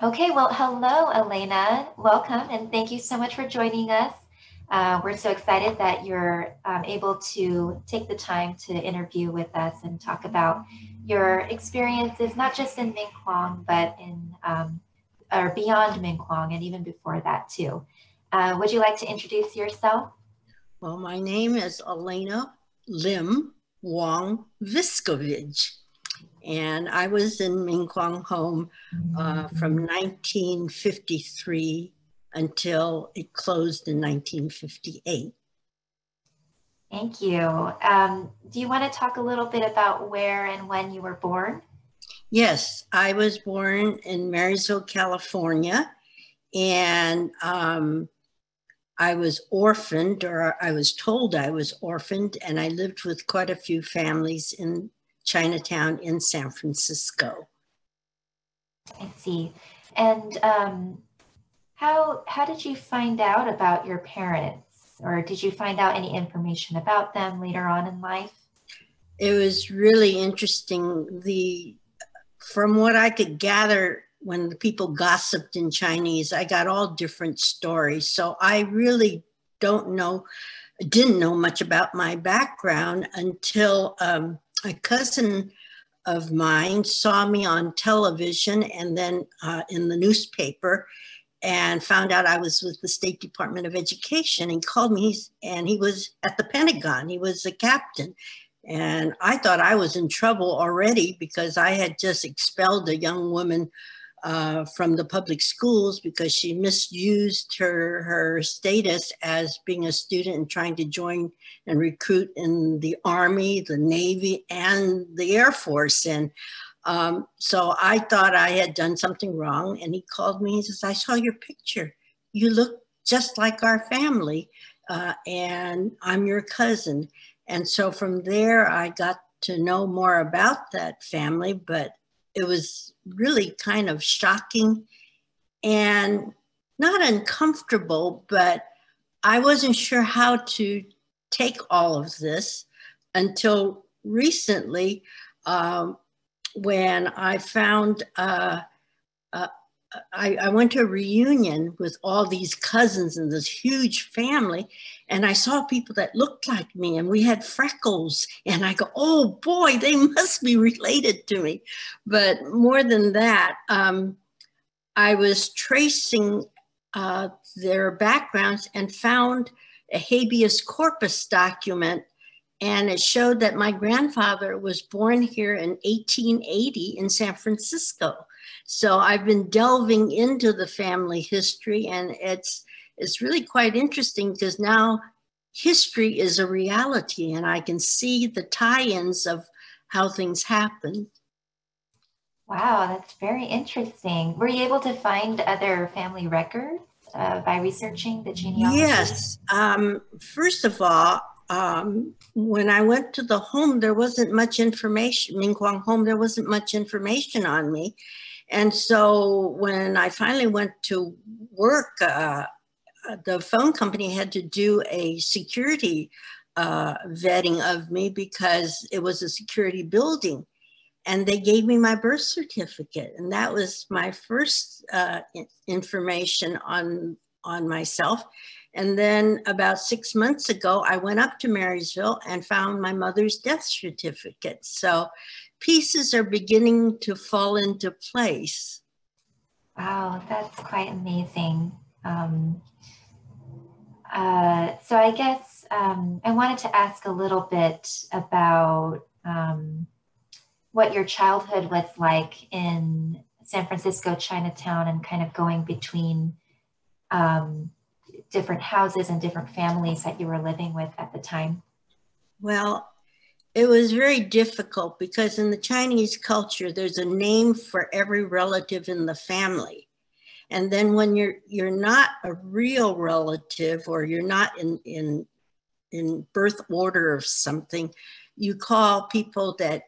Okay, well, hello, Elena. Welcome, and thank you so much for joining us. Uh, we're so excited that you're um, able to take the time to interview with us and talk about your experiences, not just in Ming Quong, but in um, or beyond Ming Quong, and even before that too. Uh, would you like to introduce yourself? Well, my name is Elena Lim Wong Viskovich and I was in Ming Mingkuang home uh, from 1953 until it closed in 1958. Thank you. Um, do you want to talk a little bit about where and when you were born? Yes, I was born in Marysville, California, and um, I was orphaned, or I was told I was orphaned, and I lived with quite a few families in Chinatown in San Francisco. I see. And um, how how did you find out about your parents, or did you find out any information about them later on in life? It was really interesting. The from what I could gather when the people gossiped in Chinese, I got all different stories. So I really don't know, didn't know much about my background until um, a cousin of mine saw me on television and then uh, in the newspaper and found out I was with the State Department of Education and called me and he was at the Pentagon. He was a captain. And I thought I was in trouble already because I had just expelled a young woman uh, from the public schools because she misused her, her status as being a student and trying to join and recruit in the Army, the Navy, and the Air Force. And um, so I thought I had done something wrong. And he called me and says, I saw your picture. You look just like our family. Uh, and I'm your cousin. And so from there, I got to know more about that family, but it was really kind of shocking and not uncomfortable, but I wasn't sure how to take all of this until recently um, when I found uh, uh, I, I, went to a reunion with all these cousins and this huge family, and I saw people that looked like me, and we had freckles. And I go, oh boy, they must be related to me. But more than that, um, I was tracing uh, their backgrounds and found a habeas corpus document. And it showed that my grandfather was born here in 1880 in San Francisco. So I've been delving into the family history and it's it's really quite interesting because now history is a reality and I can see the tie-ins of how things happen. Wow, that's very interesting. Were you able to find other family records uh, by researching the genealogy? Yes. Um, first of all, um, when I went to the home, there wasn't much information, Ming Quong home, there wasn't much information on me. And so when I finally went to work, uh, the phone company had to do a security uh, vetting of me because it was a security building. And they gave me my birth certificate. And that was my first uh, information on, on myself. And then about six months ago, I went up to Marysville and found my mother's death certificate. So pieces are beginning to fall into place. Wow, that's quite amazing. Um, uh, so I guess um, I wanted to ask a little bit about um, what your childhood was like in San Francisco, Chinatown, and kind of going between um, different houses and different families that you were living with at the time. Well, it was very difficult because in the Chinese culture, there's a name for every relative in the family. And then when you're you're not a real relative or you're not in in in birth order of something, you call people that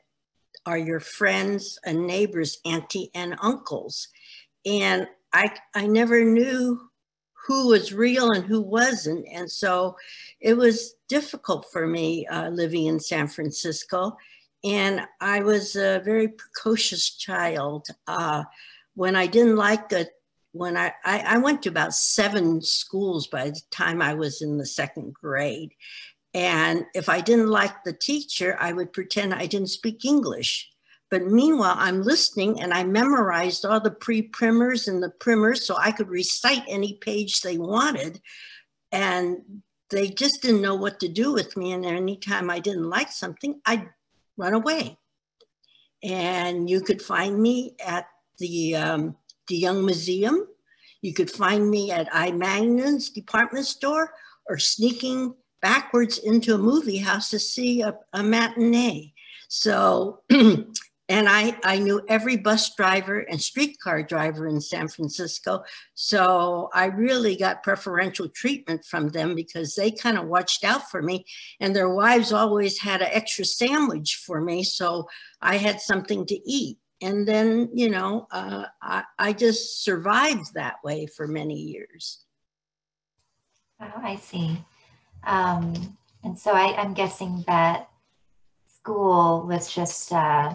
are your friends and neighbors, auntie and uncles. And I I never knew who was real and who wasn't. And so it was difficult for me uh, living in San Francisco. And I was a very precocious child. Uh, when I didn't like a when I, I, I went to about seven schools by the time I was in the second grade. And if I didn't like the teacher, I would pretend I didn't speak English. But meanwhile, I'm listening and I memorized all the pre primers and the primers so I could recite any page they wanted. And they just didn't know what to do with me. And anytime I didn't like something, I'd run away. And you could find me at the um, the Young Museum. You could find me at I. Magnin's department store or sneaking backwards into a movie house to see a, a matinee. So, and I, I knew every bus driver and streetcar driver in San Francisco. So I really got preferential treatment from them because they kind of watched out for me and their wives always had an extra sandwich for me. So I had something to eat and then you know uh, I, I just survived that way for many years oh i see um, and so I, am guessing that school was just uh,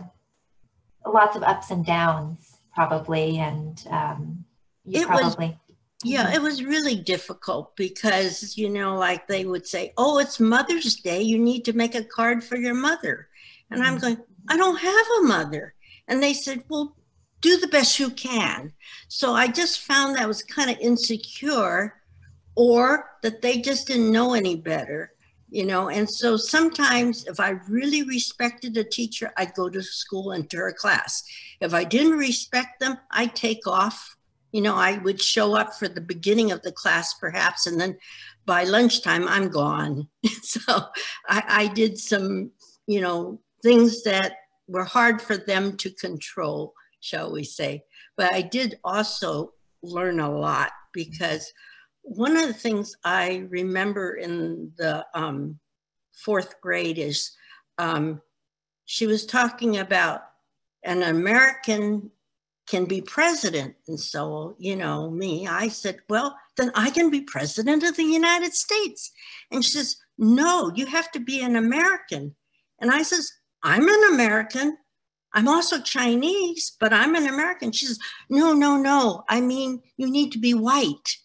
lots of ups and downs probably and um, you it probably was, yeah mm-hmm. it was really difficult because you know like they would say oh it's mother's day you need to make a card for your mother and i'm mm-hmm. going i don't have a mother and they said, well, do the best you can. So I just found that was kind of insecure or that they just didn't know any better, you know. And so sometimes if I really respected a teacher, I'd go to school and to her class. If I didn't respect them, I'd take off. You know, I would show up for the beginning of the class perhaps, and then by lunchtime, I'm gone. so I, I did some, you know, things that were hard for them to control, shall we say. But I did also learn a lot because one of the things I remember in the um, fourth grade is um, she was talking about an American can be president. And so, you know, me, I said, well, then I can be president of the United States. And she says, no, you have to be an American. And I says, I'm an American. I'm also Chinese, but I'm an American. She says, No, no, no. I mean, you need to be white.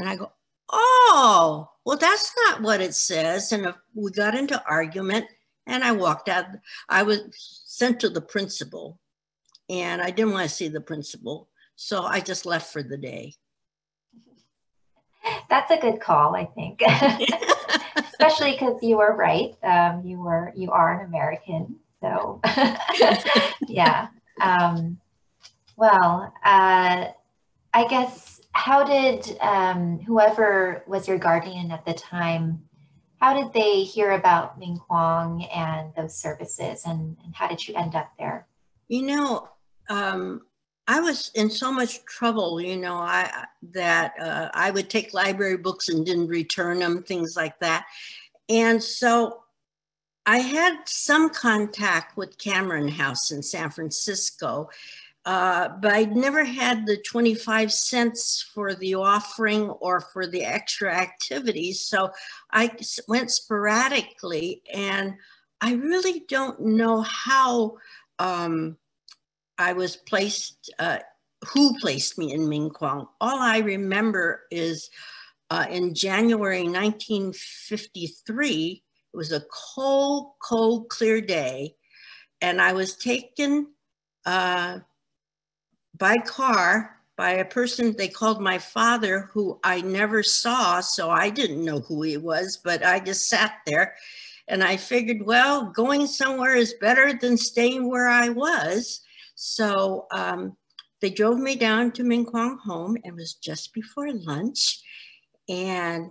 And I go, Oh, well, that's not what it says. And we got into argument and I walked out. I was sent to the principal and I didn't want to see the principal. So I just left for the day. That's a good call, I think. especially because you were right. Um, you were you are an American, so yeah. Um, well, uh, I guess how did um, whoever was your guardian at the time? How did they hear about Ming Quong and those services, and, and how did you end up there? You know, um, I was in so much trouble, you know, I that uh, I would take library books and didn't return them, things like that. And so I had some contact with Cameron House in San Francisco, uh, but I'd never had the 25 cents for the offering or for the extra activities. So I went sporadically, and I really don't know how. Um, I was placed, uh, who placed me in Ming. All I remember is uh, in January 1953, it was a cold, cold, clear day, and I was taken uh, by car by a person they called my father, who I never saw, so I didn't know who he was, but I just sat there. And I figured, well, going somewhere is better than staying where I was. So um, they drove me down to Ming Quong home. It was just before lunch. And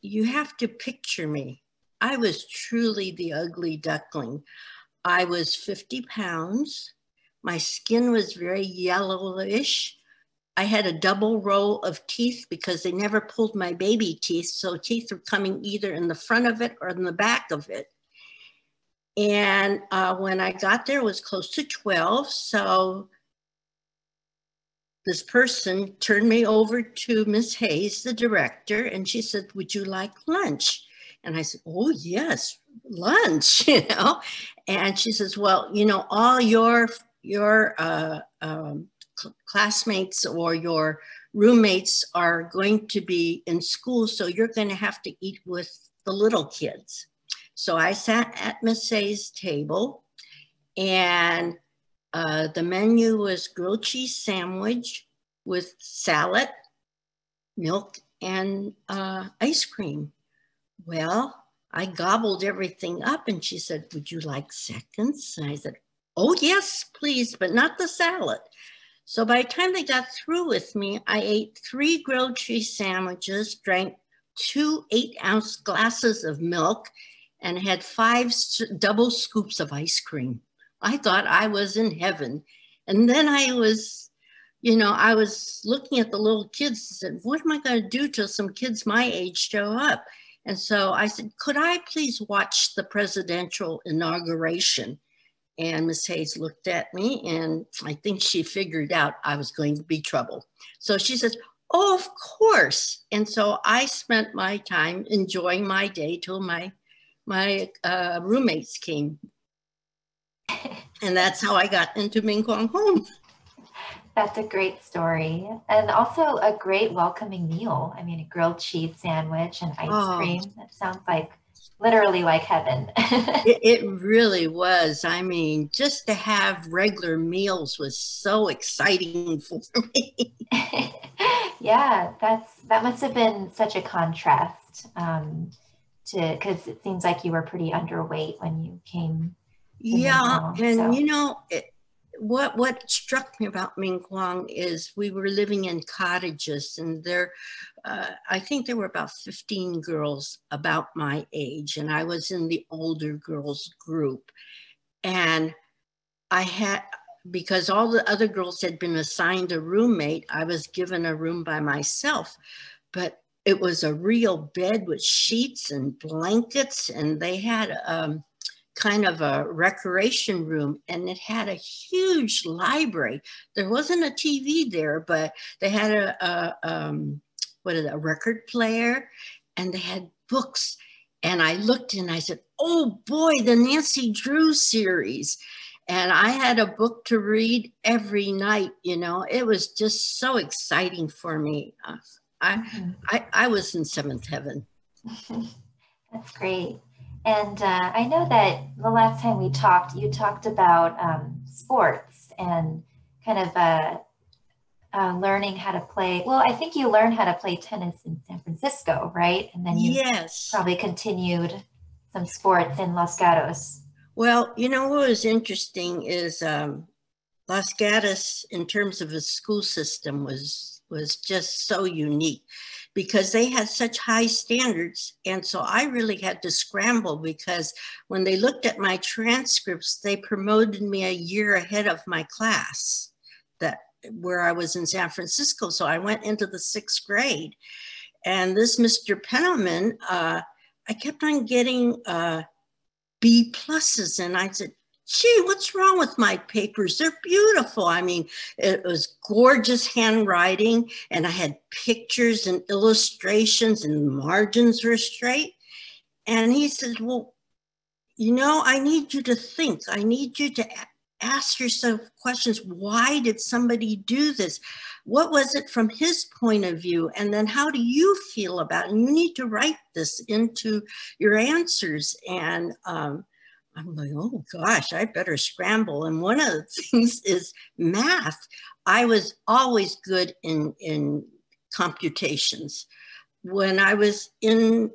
you have to picture me. I was truly the ugly duckling. I was 50 pounds. My skin was very yellowish. I had a double row of teeth because they never pulled my baby teeth. So teeth were coming either in the front of it or in the back of it. And uh, when I got there, it was close to 12. So this person turned me over to Miss Hayes, the director, and she said, Would you like lunch? And I said, Oh, yes, lunch, you know. And she says, Well, you know, all your your uh, um, classmates or your roommates are going to be in school, so you're going to have to eat with the little kids. So I sat at Miss table and uh, the menu was grilled cheese sandwich with salad, milk, and uh, ice cream. Well, I gobbled everything up and she said, Would you like seconds? And I said, Oh, yes, please, but not the salad. So by the time they got through with me, I ate three grilled cheese sandwiches, drank two eight ounce glasses of milk, and had five double scoops of ice cream. I thought I was in heaven. And then I was, you know, I was looking at the little kids and said, what am I going to do till some kids my age show up? And so I said, could I please watch the presidential inauguration? And Miss Hayes looked at me and I think she figured out I was going to be trouble. So she says, oh, of course. And so I spent my time enjoying my day till my, my uh, roommates came and that's how I got into Ming Quong Home. That's a great story. And also a great welcoming meal. I mean, a grilled cheese sandwich and ice oh. cream. That sounds like literally like heaven. it, it, really was. I mean, just to have regular meals was so exciting for me. yeah, that's that must have been such a contrast um, to because it seems like you were pretty underweight when you came yeah, and so. you know it, what what struck me about Ming Quong is we were living in cottages, and there, uh, I think there were about fifteen girls about my age, and I was in the older girls group, and I had because all the other girls had been assigned a roommate, I was given a room by myself, but it was a real bed with sheets and blankets, and they had um, kind of a recreation room and it had a huge library. There wasn't a TV there, but they had a, a um, what is it, a record player and they had books. And I looked and I said, oh boy, the Nancy Drew series. And I had a book to read every night, you know, it was just so exciting for me. Uh, I, mm-hmm. I, I was in seventh heaven. That's great. And uh, I know that the last time we talked, you talked about um, sports and kind of uh, uh, learning how to play. Well, I think you learned how to play tennis in San Francisco, right? And then you yes. probably continued some sports in Los Gatos. Well, you know what was interesting is um, Los Gatos, in terms of a school system, was was just so unique because they had such high standards. And so I really had to scramble because when they looked at my transcripts, they promoted me a year ahead of my class that where I was in San Francisco. So I went into the sixth grade. And this Mr. Penniman, uh, I kept on getting uh, B pluses. And I said, gee, what's wrong with my papers? They're beautiful. I mean, it was gorgeous handwriting, and I had pictures and illustrations, and margins were straight. And he said, Well, you know, I need you to think. I need you to ask yourself questions. Why did somebody do this? What was it from his point of view? And then how do you feel about it? And you need to write this into your answers. And um, I'm like, oh gosh, I better scramble. And one of the things is math. I was always good in, in computations. When I was in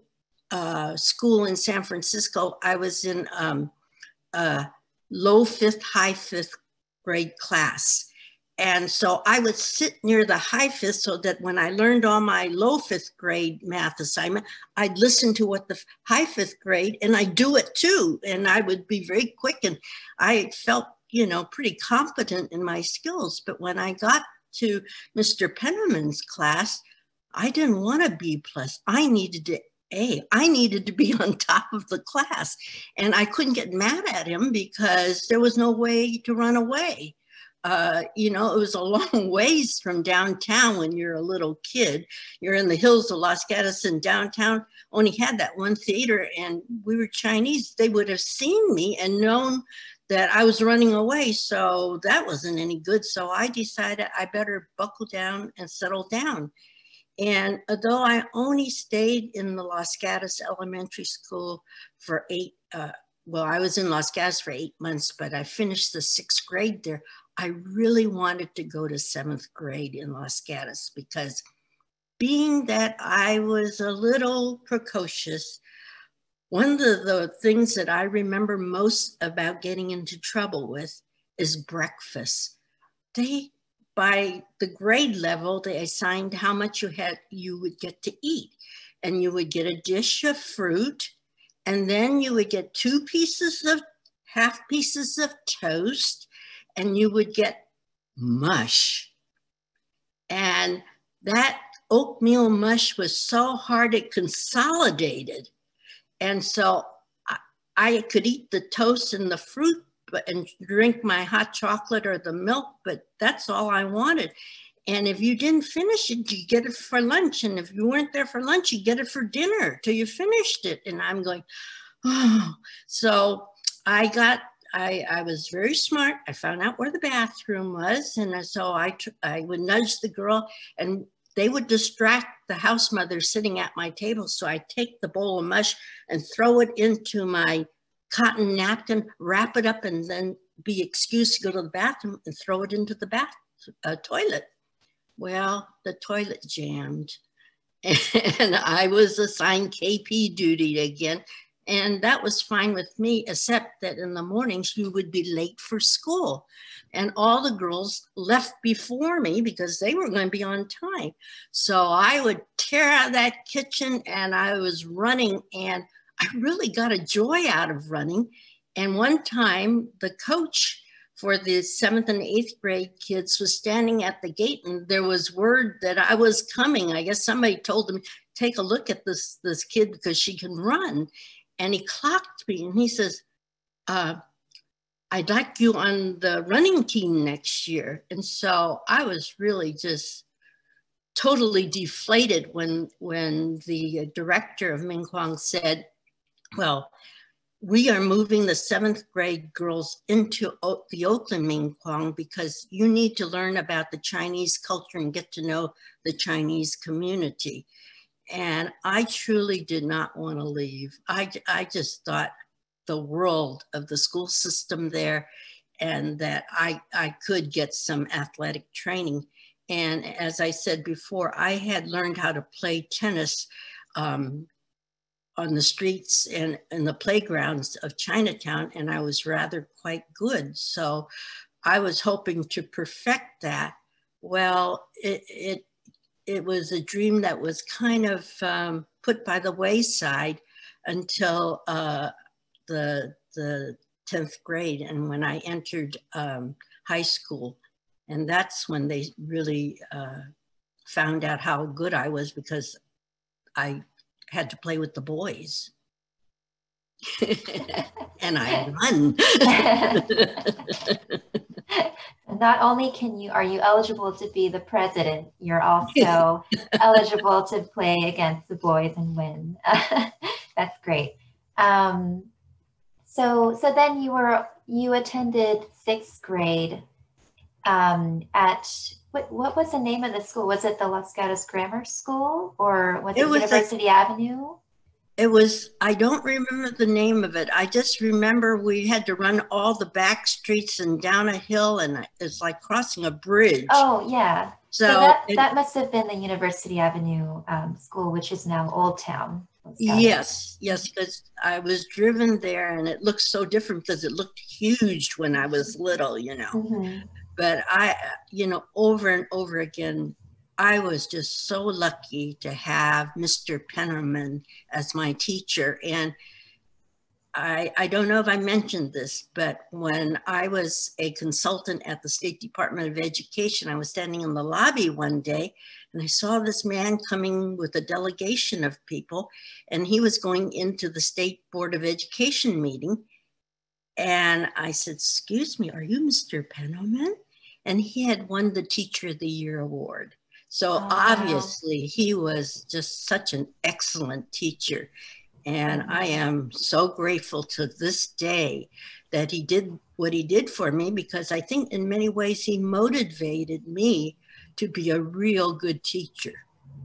uh, school in San Francisco, I was in um, a low fifth, high fifth grade class. And so I would sit near the high fifth so that when I learned all my low fifth grade math assignment, I'd listen to what the high fifth grade and I do it too. And I would be very quick and I felt, you know, pretty competent in my skills. But when I got to Mr. Penniman's class, I didn't want to B plus. I needed to A. I needed to be on top of the class. And I couldn't get mad at him because there was no way to run away uh, you know, it was a long ways from downtown when you're a little kid. You're in the hills of Los Gatos and downtown only had that one theater and we were Chinese. They would have seen me and known that I was running away. So that wasn't any good. So I decided I better buckle down and settle down. And although I only stayed in the Los Gatos Elementary School for eight, uh, well, I was in Los Gatos for eight months, but I finished the sixth grade there. I really wanted to go to seventh grade in Los Gatos because being that I was a little precocious, one of the things that I remember most about getting into trouble with is breakfast. They, by the grade level, they assigned how much you had, you would get to eat. And you would get a dish of fruit, and then you would get two pieces of, half pieces of toast, and you would get mush. And that oatmeal mush was so hard it consolidated. And so I, I could eat the toast and the fruit but, and drink my hot chocolate or the milk, but that's all I wanted. And if you didn't finish it, you get it for lunch. And if you weren't there for lunch, you get it for dinner till you finished it. And I'm going, oh. So I got I, I was very smart. I found out where the bathroom was. And so I, I would nudge the girl and they would distract the house mother sitting at my table. So I take the bowl of mush and throw it into my cotton napkin, wrap it up, and then be excused to go to the bathroom and throw it into the bath uh, toilet. Well, the toilet jammed. And I was assigned KP duty again. And that was fine with me, except that in the mornings you would be late for school. And all the girls left before me because they were going to be on time. So I would tear out that kitchen and I was running, and I really got a joy out of running. And one time, the coach for the seventh and eighth grade kids was standing at the gate and there was word that I was coming. I guess somebody told them, take a look at this, this kid because she can run and he clocked me and he says, uh, I'd like you on the running team next year. And so I was really just totally deflated when, when the director of Ming Quong said, well, we are moving the seventh grade girls into o the Oakland Ming Quong because you need to learn about the Chinese culture and get to know the Chinese community. And I truly did not want to leave. I, I just thought the world of the school system there and that I, I could get some athletic training. And as I said before, I had learned how to play tennis um, on the streets and in the playgrounds of Chinatown, and I was rather quite good. So I was hoping to perfect that. Well, it, it it was a dream that was kind of um, put by the wayside until uh, the the 10th grade and when I entered um, high school. And that's when they really uh, found out how good I was because I had to play with the boys. and I won. not only can you are you eligible to be the president, you're also eligible to play against the boys and win. That's great. Um, so so then you were you attended sixth grade um, at what what was the name of the school? Was it the Los Gatos Grammar School or was it, it was University a, Avenue? it was i don't remember the name of it i just remember we had to run all the back streets and down a hill and it's like crossing a bridge oh yeah so, so that, it, that must have been the university avenue um, school which is now old town yes yes because i was driven there and it looks so different because it looked huge when i was little you know mm-hmm. But i you know over and over again I was just so lucky to have Mr. Pennerman as my teacher. And I, I don't know if I mentioned this, but when I was a consultant at the State Department of Education, I was standing in the lobby one day and I saw this man coming with a delegation of people, and he was going into the State Board of Education meeting. And I said, Excuse me, are you Mr. Pennerman? And he had won the Teacher of the Year award. So oh, obviously, he was just such an excellent teacher. And I am so grateful to this day that he did what he did for me because I think in many ways he motivated me to be a real good teacher.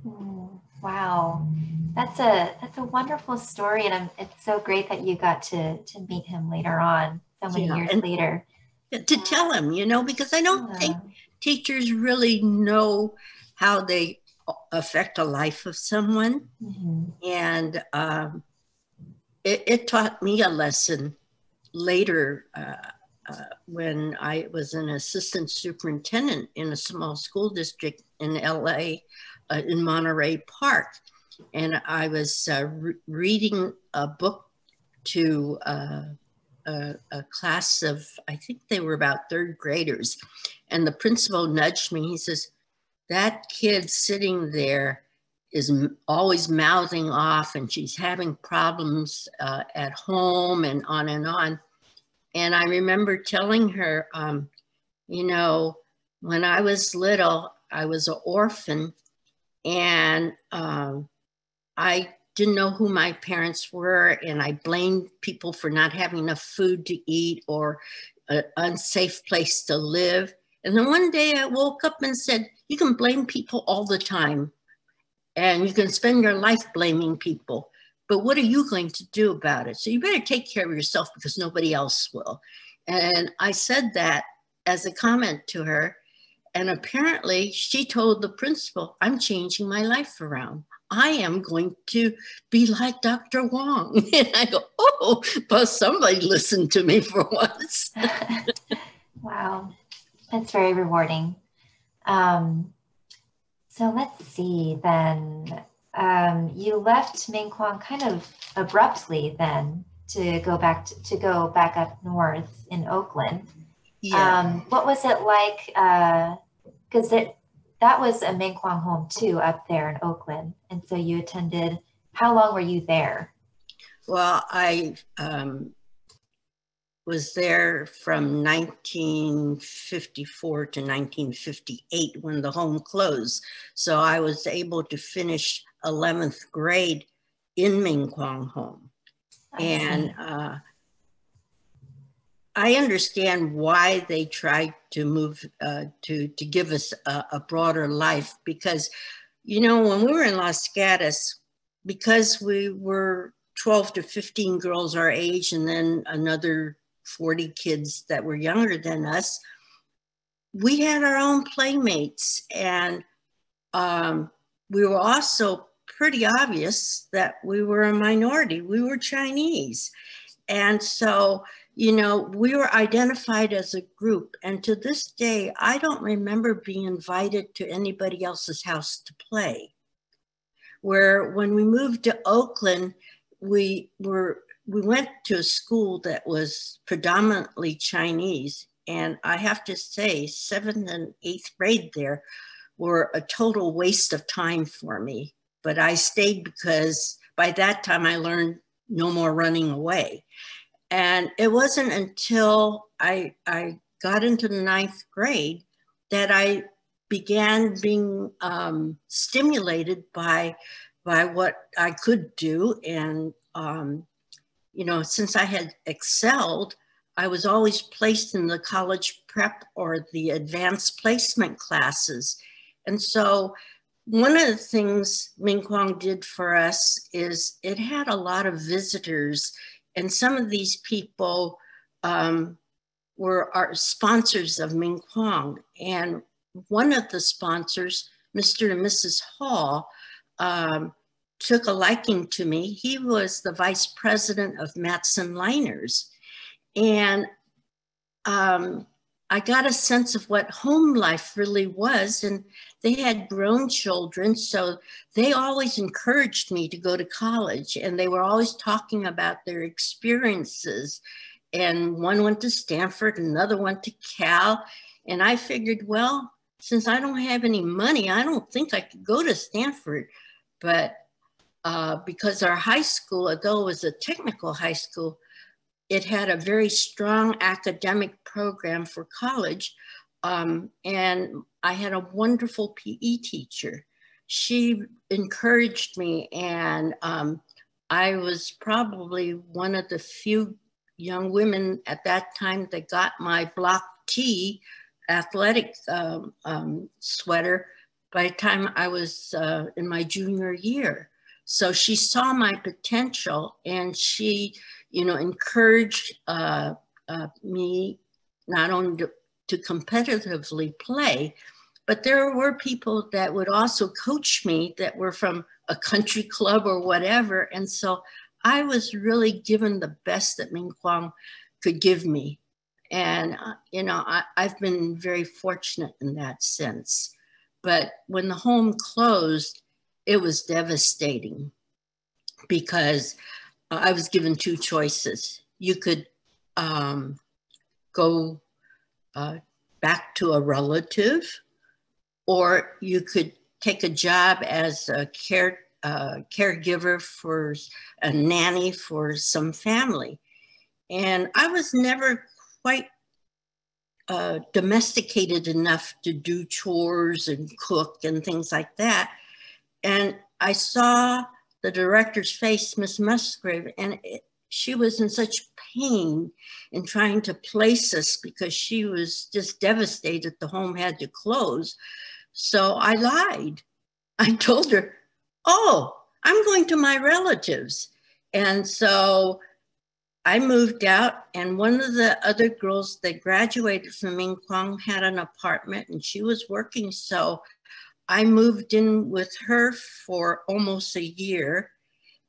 Mm, wow, that's a that's a wonderful story, and I'm, it's so great that you got to to meet him later on, so many yeah, years later. To tell him, you know, because I don't yeah. think teachers really know how they affect a life of someone, mm-hmm. and um, it, it, taught me a lesson later. Uh, uh, when I was an assistant superintendent in a small school district in LA, uh, in Monterey Park. And I was uh, re reading a book to uh, a, a, class of, I think they were about third graders. And the principal nudged me. He says, That kid sitting there is always mouthing off and she's having problems uh, at home and on and on. And I remember telling her, um, you know, when I was little, I was an orphan and um, I didn't know who my parents were, and I blamed people for not having enough food to eat or an unsafe place to live. And then one day I woke up and said, You can blame people all the time, and you can spend your life blaming people. But what are you going to do about it? So you better take care of yourself because nobody else will. And I said that as a comment to her. And apparently she told the principal, I'm changing my life around. I am going to be like Dr. Wong. And I go, oh, well, somebody listened to me for once. wow, that's very rewarding. Um, so let's see then. Um, you left Ming-Quong kind of abruptly then to go back to, to go back up north in Oakland. Yeah. Um, what was it like? Because uh, that was a Ming-Quong home too up there in Oakland, and so you attended. How long were you there? Well, I um, was there from 1954 to 1958 when the home closed. So I was able to finish 11th grade in Ming-Kwong home. and uh, I understand why they tried to move uh, to to give us a, a, broader life because, you know, when we were in Los Gatos, because we were 12 to 15 girls our age, and then another 40 kids that were younger than us, we had our own playmates, and um, we were also pretty obvious that we were a minority. We were Chinese, and so you know, we were identified as a group. And to this day, I don't remember being invited to anybody else's house to play. Where when we moved to Oakland, we were we went to a school that was predominantly Chinese. And I have to say, seventh and eighth grade there were a total waste of time for me. But I stayed because by that time I learned no more running away. And it wasn't until I, I got into the ninth grade that I began being um, stimulated by, by what I could do. And, um, you know, since I had excelled, I was always placed in the college prep or the advanced placement classes. And so one of the things Ming-Quong did for us is it had a lot of visitors and some of these people um, were our sponsors of Ming-Quong. And one of the sponsors, Mr. and Mrs. Hall, um, took a liking to me. He was the vice president of Matson Liners. And um, I got a sense of what home life really was. And they had grown children, so they always encouraged me to go to college. And they were always talking about their experiences. And one went to Stanford, another went to Cal. And I figured, well, since I don't have any money, I don't think I could go to Stanford. But uh, because our high school, although it was a technical high school, it had a very strong academic program for college. Um, and I had a wonderful PE teacher. She encouraged me, and um, I was probably one of the few young women at that time that got my block T athletic um, um, sweater by the time I was uh, in my junior year. So she saw my potential and she, you know, encouraged uh, uh, me not only to, to competitively play, but there were people that would also coach me that were from a country club or whatever. And so I was really given the best that Ming Quong could give me. And, uh, you know, I, I've been very fortunate in that sense. But when the home closed, it was devastating because I was given two choices. You could um, go uh, back to a relative, or you could take a job as a care uh, caregiver for a nanny for some family. And I was never quite uh, domesticated enough to do chores and cook and things like that. And I saw the director's face, Miss Musgrave, and it, she was in such pain in trying to place us because she was just devastated the home had to close. So I lied. I told her, Oh, I'm going to my relatives. And so I moved out, and one of the other girls that graduated from Ming Quong had an apartment and she was working. So I moved in with her for almost a year,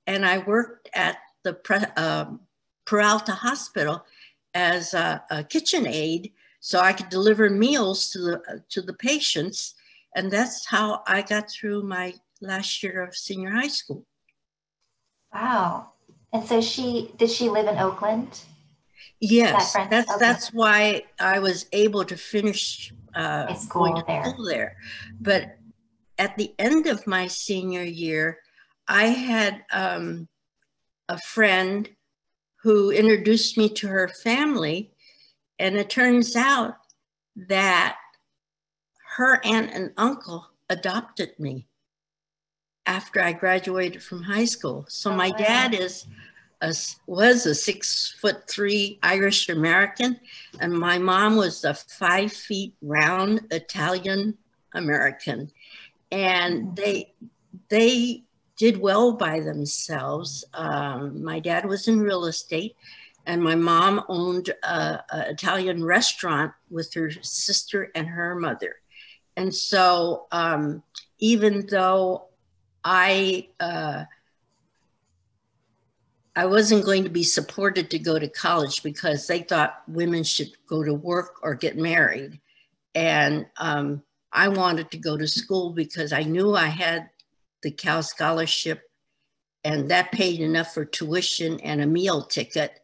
and I worked at the um, Peralta Hospital as a, a, kitchen aide, so I could deliver meals to the to the patients, and that's how I got through my last year of senior high school. Wow! And so she did she live in Oakland? Yes, that that's okay. that's why I was able to finish uh, school, to there. school there. But at the end of my senior year, I had um, a friend who introduced me to her family. And it turns out that her aunt and uncle adopted me after I graduated from high school. So oh, my dad is a, was a six foot three Irish American, and my mom was a five feet round Italian American, and mm. they they did well by themselves. Um, my dad was in real estate, and my mom owned an Italian restaurant with her sister and her mother. And so, um, even though I uh, I wasn't going to be supported to go to college because they thought women should go to work or get married, and um, I wanted to go to school because I knew I had the Cal Scholarship, and that paid enough for tuition and a meal ticket.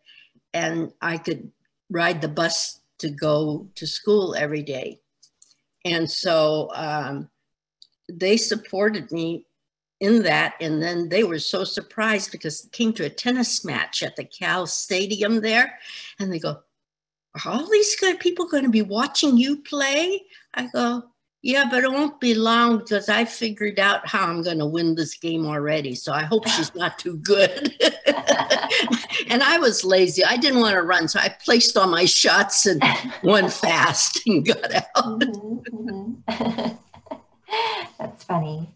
And I could ride the bus to go to school every day. And so um, they supported me in that. And then they were so surprised because came to a tennis match at the Cal Stadium there. And they go, Are all these good people going to be watching you play? I go, yeah, but it won't be long because I figured out how I'm going to win this game already. So I hope she's not too good. and I was lazy. I didn't want to run. So I placed all my shots and went fast and got out. Mm-hmm, mm-hmm. That's funny.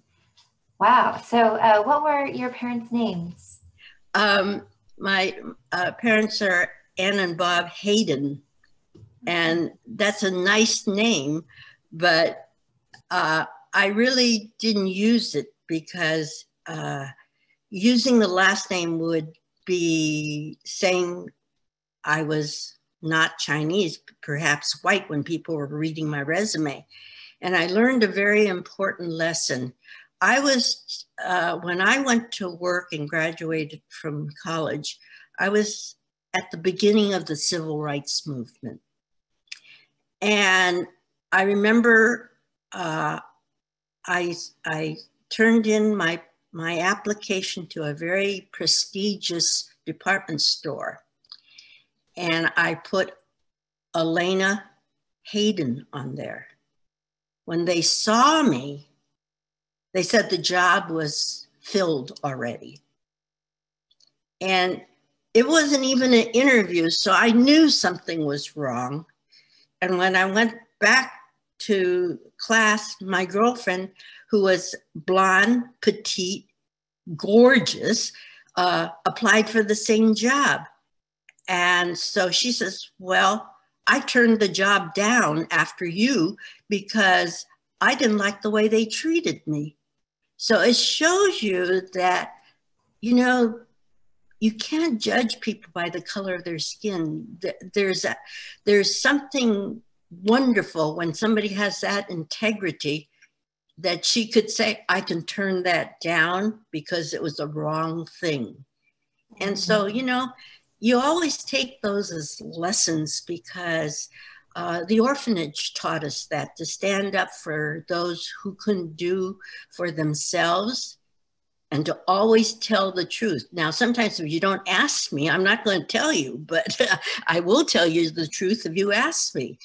Wow. So, uh, what were your parents' names? Um, my uh, parents are Ann and Bob Hayden. And that's a nice name, but uh, I really didn't use it because uh, using the last name would be saying I was not Chinese, perhaps white when people were reading my resume. And I learned a very important lesson. I was, uh, when I went to work and graduated from college, I was at the beginning of the civil rights movement. And I remember uh, I, I turned in my, my application to a very prestigious department store. And I put Elena Hayden on there. When they saw me, they said the job was filled already. And it wasn't even an interview, so I knew something was wrong. And when I went back to class, my girlfriend, who was blonde, petite, gorgeous, uh, applied for the same job. And so she says, Well, I turned the job down after you because I didn't like the way they treated me. So it shows you that, you know, you can't judge people by the color of their skin. There's a, there's something wonderful when somebody has that integrity that she could say, I can turn that down because it was the wrong thing. And so, mm-hmm. you know, you always take those as lessons because uh, the orphanage taught us that to stand up for those who couldn't do for themselves and to always tell the truth. Now, sometimes if you don't ask me, I'm not going to tell you, but I will tell you the truth if you ask me.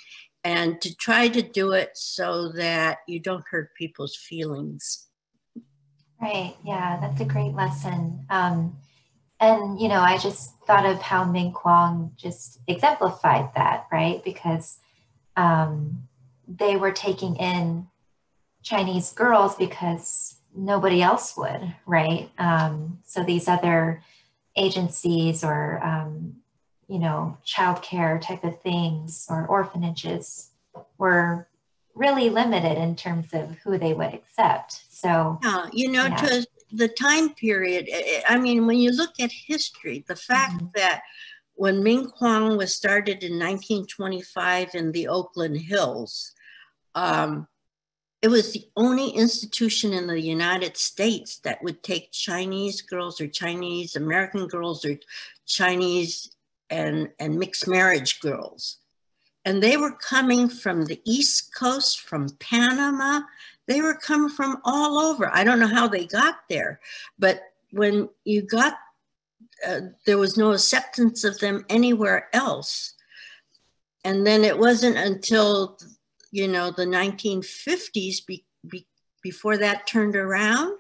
And to try to do it so that you don't hurt people's feelings. Right. Yeah, that's a great lesson. Um, and, you know, I just thought of how Ming Quong just exemplified that, right? Because um, they were taking in Chinese girls because nobody else would, right? Um, so these other agencies or, um, you know, childcare type of things or orphanages were really limited in terms of who they would accept. So, yeah, you know, yeah. to the time period, I mean, when you look at history, the fact mm-hmm. that when Ming Quong was started in 1925 in the Oakland Hills, um, it was the only institution in the United States that would take Chinese girls or Chinese American girls or Chinese and, and mixed marriage girls. And they were coming from the East Coast, from Panama, they were coming from all over. I don't know how they got there, but when you got, uh, there was no acceptance of them anywhere else. And then it wasn't until, you know, the 1950s be, be, before that turned around,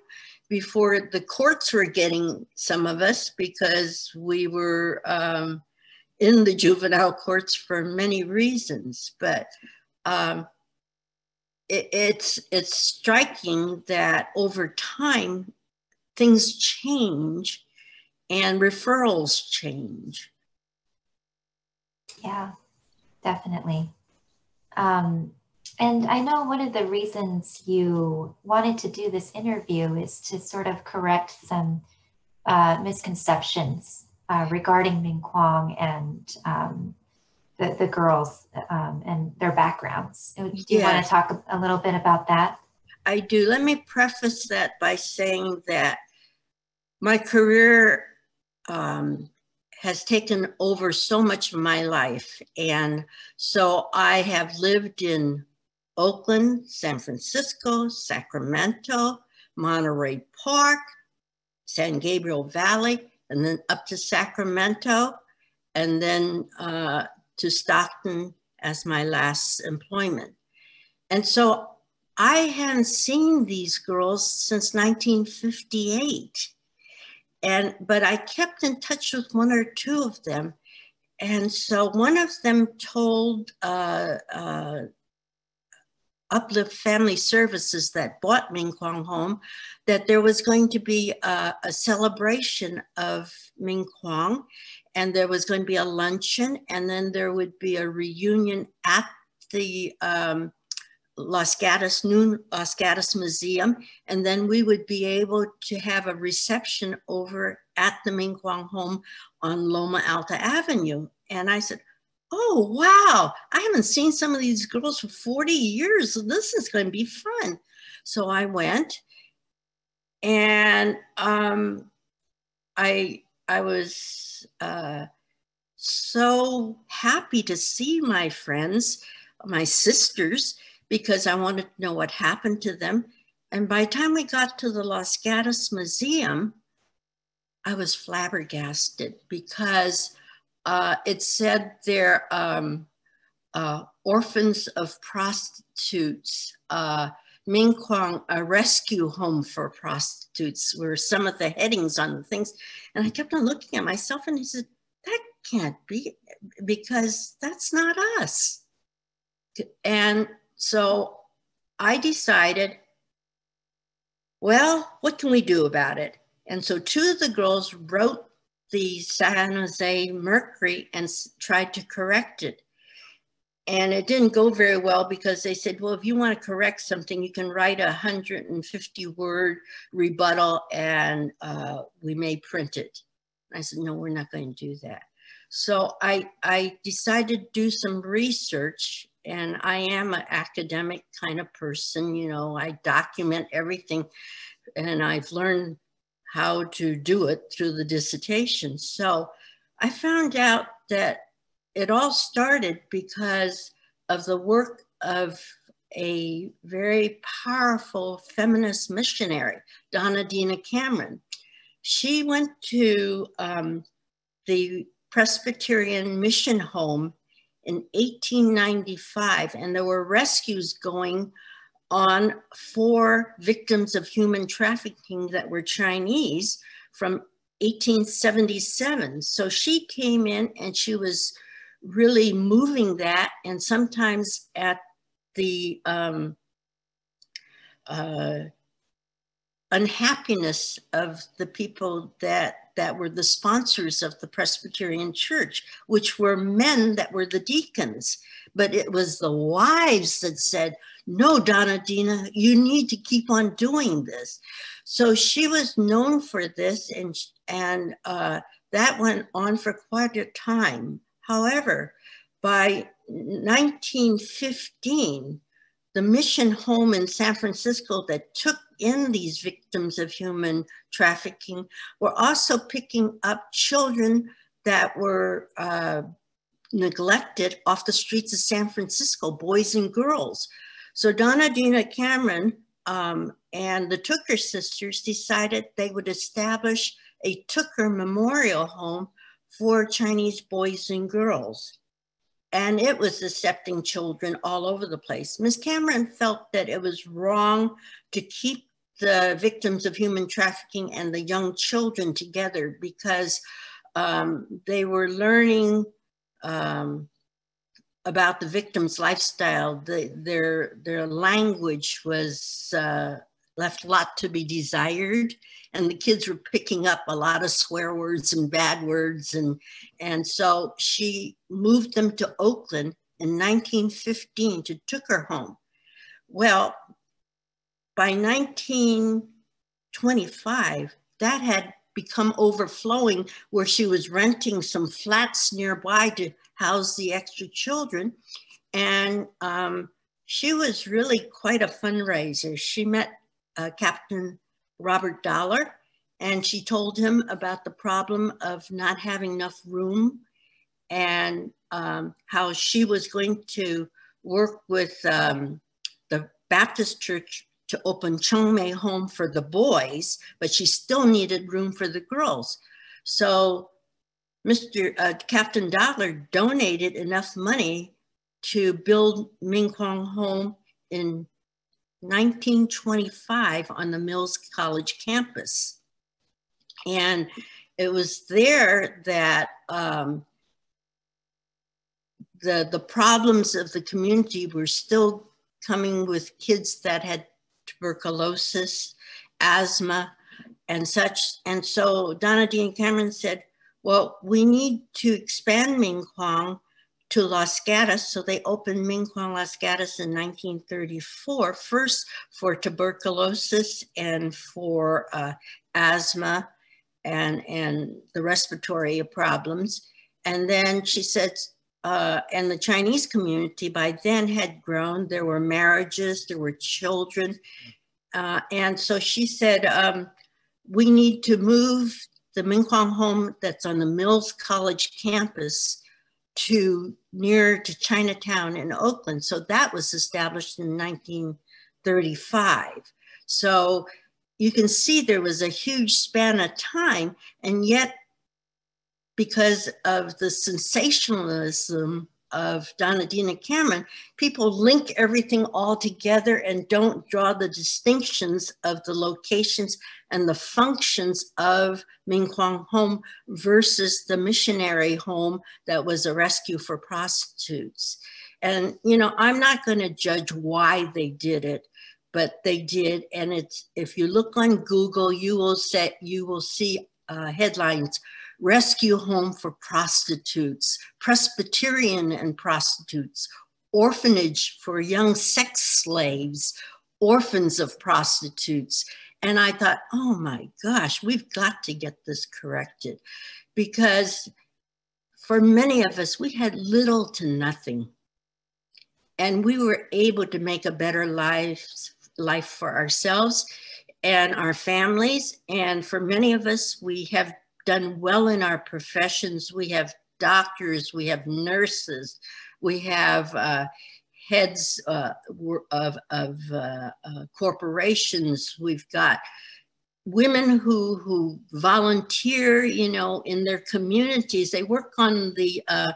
before the courts were getting some of us because we were um, in the juvenile courts for many reasons. But um, it, it's it's striking that over time things change and referrals change. Yeah, definitely. Um, and I know one of the reasons you wanted to do this interview is to sort of correct some uh, misconceptions uh, regarding Ming Quong and um, the, the girls um, and their backgrounds. Do you want to talk a little bit about that? I do. Let me preface that by saying that my career um, has taken over so much of my life. And so I have lived in Oakland, San Francisco, Sacramento, Monterey Park, San Gabriel Valley, and then up to Sacramento, and then uh, to Stockton as my last employment. And so I hadn't seen these girls since 1958. And but I kept in touch with one or two of them. And so one of them told uh, uh, Uplift Family Services that bought Ming Quong home that there was going to be a, a celebration of Ming Quong and there was going to be a luncheon, and then there would be a reunion at the um, Gatos Los Gatos Museum, and then we would be able to have a reception over at the Ming Quong home on Loma Alta Avenue. And I said, "Oh wow! I haven't seen some of these girls for 40 years. This is going to be fun." So I went, and um, I I was uh, so happy to see my friends, my sisters, because I wanted to know what happened to them. And by the time we got to the Los Gatos Museum, I was flabbergasted because uh, it said they're um, uh, orphans of prostitutes. Uh, Ming Quong, a rescue home for prostitutes, were some of the headings on the things. And I kept on looking at myself and I said, that can't be because that's not us. And so I decided, well, what can we do about it? And so two of the girls wrote the San Jose Mercury and tried to correct it. And it didn't go very well because they said, well, if you want to correct something, you can write a 150 word rebuttal and uh, we may print it. I said, no, we're not going to do that. So I, I decided to do some research and I am an academic kind of person, you know, I document everything and I've learned how to do it through the dissertation. So I found out that it all started because of the work of a very powerful feminist missionary, Donaldina Cameron. She went to um, the Presbyterian Mission Home in 1895, and there were rescues going on four victims of human trafficking that were Chinese from 1877. So she came in and she was really moving that, and sometimes at the um, uh, unhappiness of the people that that were the sponsors of the Presbyterian Church, which were men that were the deacons. But it was the wives that said, no, Donaldina, you need to keep on doing this. So she was known for this and, and uh, that went on for quite a time. However, by 1915, the mission home in San Francisco that took in these victims of human trafficking were also picking up children that were uh, neglected off the streets of San Francisco, boys and girls. So Donaldina Cameron um, and the Tooker sisters decided they would establish a Tooker Memorial Home for Chinese boys and girls and it was accepting children all over the place. Ms. Cameron felt that it was wrong to keep the victims of human trafficking and the young children together because um, they were learning um, about the victim's lifestyle. The, their, their language was uh, left a lot to be desired and the kids were picking up a lot of swear words and bad words and and so she moved them to Oakland in 1915 to Tooker home. Well, by 1925, that had become overflowing where she was renting some flats nearby to house the extra children. And um, she was really quite a fundraiser. She met uh, Captain Robert Dollar, and she told him about the problem of not having enough room and um, how she was going to work with um, the Baptist church to open Chung Mei home for the boys, but she still needed room for the girls. So Mr. Uh, Captain Dollar donated enough money to build Ming Quong home in 1925 on the Mills College campus. And it was there that um, the, the problems of the community were still coming with kids that had tuberculosis, asthma, and such. And so Donaldina Cameron said, well, we need to expand Ming Quong to Los Gatos. So they opened Ming Quong Los Gatos in 1934, first for tuberculosis and for uh, asthma and, and the respiratory problems. And then she said, uh, and the Chinese community by then had grown. There were marriages, there were children. Uh, and so she said, um, we need to move the Ming Quong home that's on the Mills College campus to near to Chinatown in Oakland. So that was established in 1935. So you can see there was a huge span of time, and yet because of the sensationalism of Donaldina Cameron, people link everything all together and don't draw the distinctions of the locations and the functions of Ming Quong Home versus the missionary home that was a rescue for prostitutes. And, you know, I'm not going to judge why they did it, but they did. And it's, if you look on Google, you will set, you will see uh, headlines rescue home for prostitutes, Presbyterian and prostitutes, orphanage for young sex slaves, orphans of prostitutes. And I thought, oh my gosh, we've got to get this corrected because for many of us, we had little to nothing. And we were able to make a better life, life for ourselves and our families. And for many of us, we have done well in our professions. We have doctors, we have nurses, we have uh, heads uh, of, of uh, uh, corporations. We've got women who, who volunteer, you know, in their communities. They work on the, uh,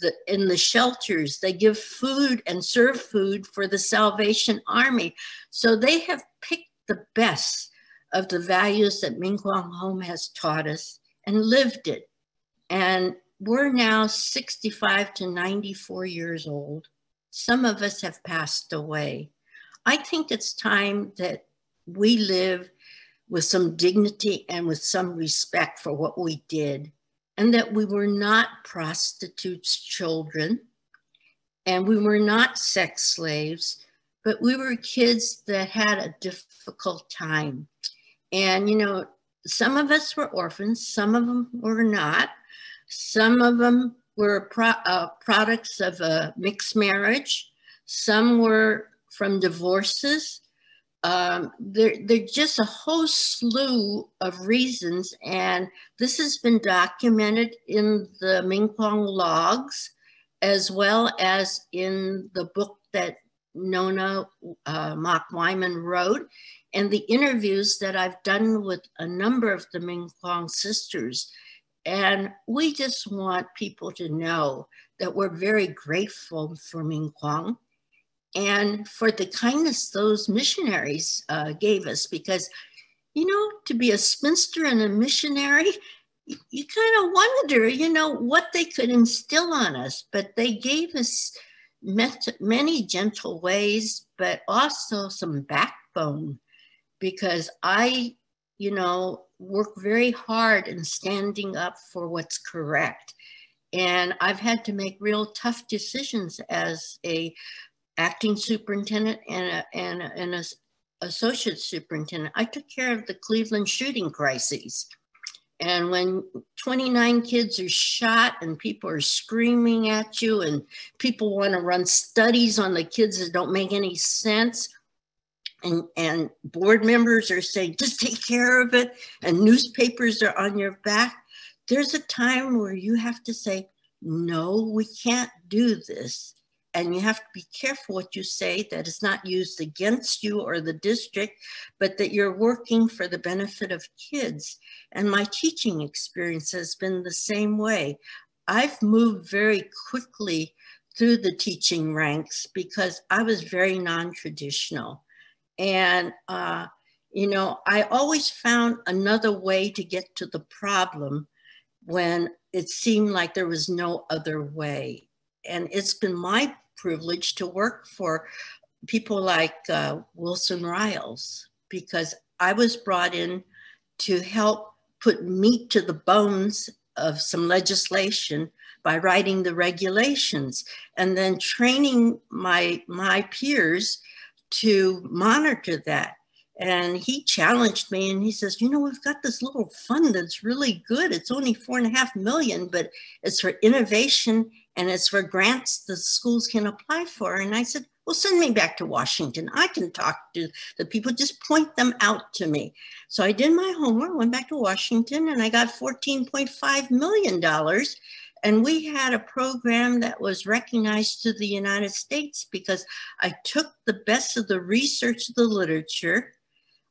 the, in the shelters. They give food and serve food for the Salvation Army. So they have picked the best of the values that Ming Quong Home has taught us and lived it. And we're now 65 to 94 years old. Some of us have passed away. I think it's time that we live with some dignity and with some respect for what we did, and that we were not prostitutes' children, and we were not sex slaves, but we were kids that had a difficult time. And, you know, some of us were orphans, some of them were not. Some of them were pro uh, products of a mixed marriage. Some were from divorces. Um, there's just a whole slew of reasons, and this has been documented in the Ming Quong logs, as well as in the book that Nona uh, Mock Wyman wrote and the interviews that I've done with a number of the Ming Quong sisters. And we just want people to know that we're very grateful for Ming Quong and for the kindness those missionaries uh, gave us because, you know, to be a spinster and a missionary, you, you kind of wonder, you know, what they could instill on us, but they gave us many gentle ways, but also some backbone because I, you know, work very hard in standing up for what's correct. And I've had to make real tough decisions as a acting superintendent and a, and a, and a associate superintendent. I took care of the Cleveland shooting crises. And when 29 kids are shot and people are screaming at you and people want to run studies on the kids that don't make any sense, and, and board members are saying, just take care of it, and newspapers are on your back, there's a time where you have to say, no, we can't do this. And you have to be careful what you say that is not used against you or the district, but that you're working for the benefit of kids. And my teaching experience has been the same way. I've moved very quickly through the teaching ranks because I was very non-traditional. And, uh, you know, I always found another way to get to the problem when it seemed like there was no other way. And it's been my privilege to work for people like uh, Wilson Riles because I was brought in to help put meat to the bones of some legislation by writing the regulations and then training my my peers to monitor that. And he challenged me and he says, you know, we've got this little fund that's really good. It's only four and a half million, but it's for innovation and it's for grants the schools can apply for. And I said, well, send me back to Washington. I can talk to the people, just point them out to me. So I did my homework, went back to Washington, and I got $14.5 million and we had a program that was recognized to the United States because I took the best of the research, of the literature,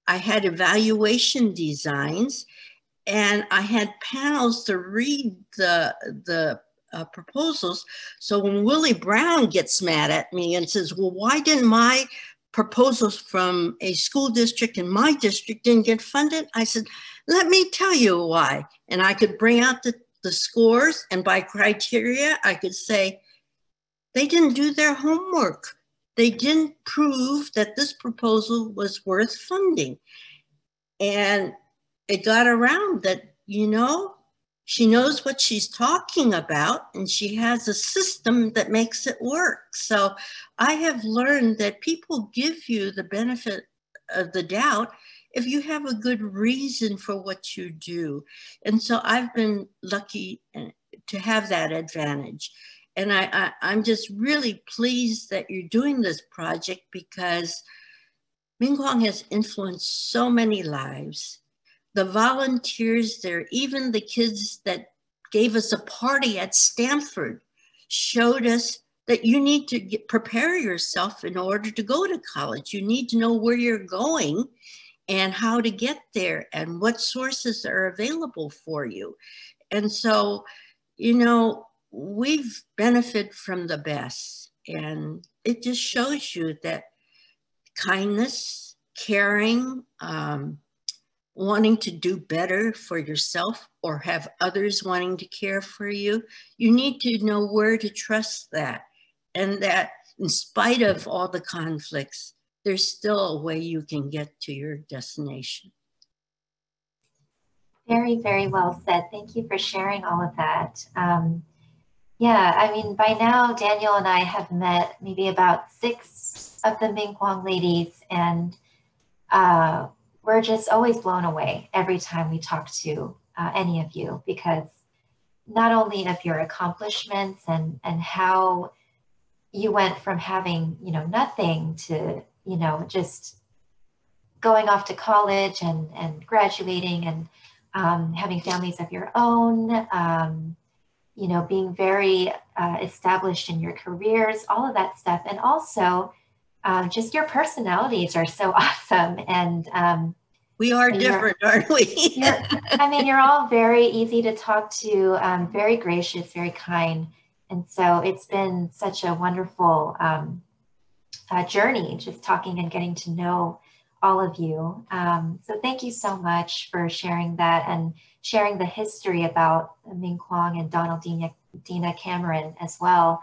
I had evaluation designs, and I had panels to read the, the uh, proposals. So when Willie Brown gets mad at me and says, well, why didn't my proposals from a school district in my district didn't get funded? I said, let me tell you why. And I could bring out the, the scores and by criteria, I could say, they didn't do their homework. They didn't prove that this proposal was worth funding. And it got around that, you know, she knows what she's talking about and she has a system that makes it work. So I have learned that people give you the benefit of the doubt if you have a good reason for what you do. And so I've been lucky uh, to have that advantage. And I, I, am just really pleased that you're doing this project because Ming Quong has influenced so many lives the volunteers there, even the kids that gave us a party at Stanford, showed us that you need to get, prepare yourself in order to go to college. You need to know where you're going and how to get there and what sources are available for you. And so, you know, we've benefited from the best. And it just shows you that kindness, caring, um, wanting to do better for yourself or have others wanting to care for you, you need to know where to trust that. And that in spite of all the conflicts, there's still a way you can get to your destination. Very, very well said. Thank you for sharing all of that. Um, yeah, I mean, by now, Daniel and I have met maybe about six of the Ming Quong ladies, and uh, we're just always blown away every time we talk to uh, any of you because not only of your accomplishments and and how you went from having you know nothing to you know just going off to college and and graduating and um, having families of your own um, you know being very uh, established in your careers all of that stuff. And also um, just your personalities are so awesome. And um, we are different aren't we? I mean you're all very easy to talk to um, very gracious very kind. And so it's been such a wonderful um, uh, journey just talking and getting to know all of you. Um, so thank you so much for sharing that and sharing the history about Ming Quong and Donaldina, dina cameron as well.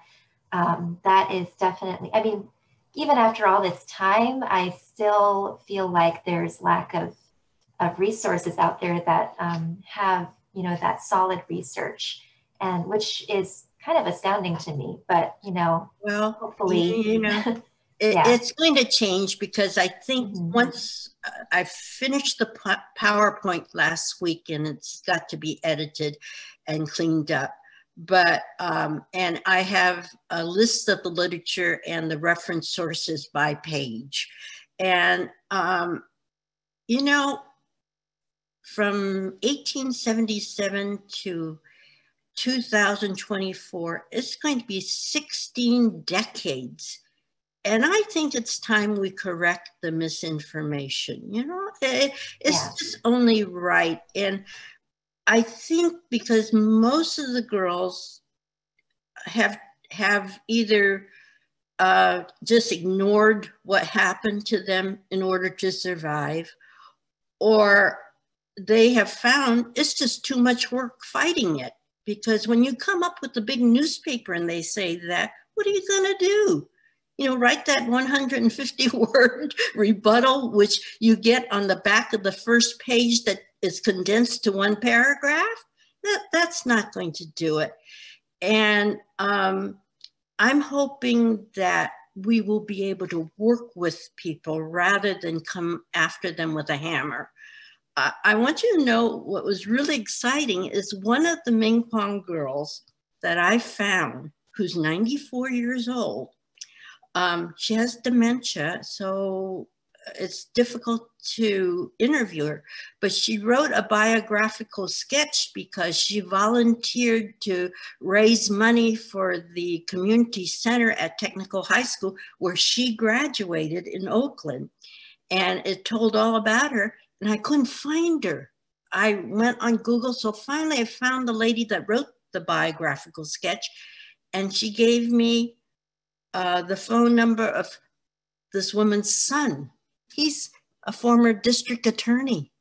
Um, that is definitely i mean even after all this time, I still feel like there's lack of, of resources out there that um, have, you know, that solid research and which is kind of astounding to me, but you know, well, hopefully, you know, it, yeah. it's going to change because I think mm-hmm. once uh, I finished the PowerPoint last week and it's got to be edited and cleaned up but um, and I have a list of the literature and the reference sources by page. And, um, you know, from 1877 to 2024, it's going to be 16 decades. And I think it's time we correct the misinformation. You know, it, it's yeah. just only right. And I think because most of the girls have have either uh, just ignored what happened to them in order to survive, or they have found it's just too much work fighting it. Because when you come up with a big newspaper and they say that, what are you going to do? You know, write that 150 word rebuttal, which you get on the back of the first page that is condensed to one paragraph, that, that's not going to do it. And um, I'm hoping that we will be able to work with people rather than come after them with a hammer. Uh, I want you to know what was really exciting is one of the Ming Quong girls that I found, who's 94 years old, um, she has dementia, so it's difficult to interview her, but she wrote a biographical sketch because she volunteered to raise money for the community center at Technical High School where she graduated in Oakland. And it told all about her, and I couldn't find her. I went on Google, so finally I found the lady that wrote the biographical sketch. And she gave me uh, the phone number of this woman's son. He's a former district attorney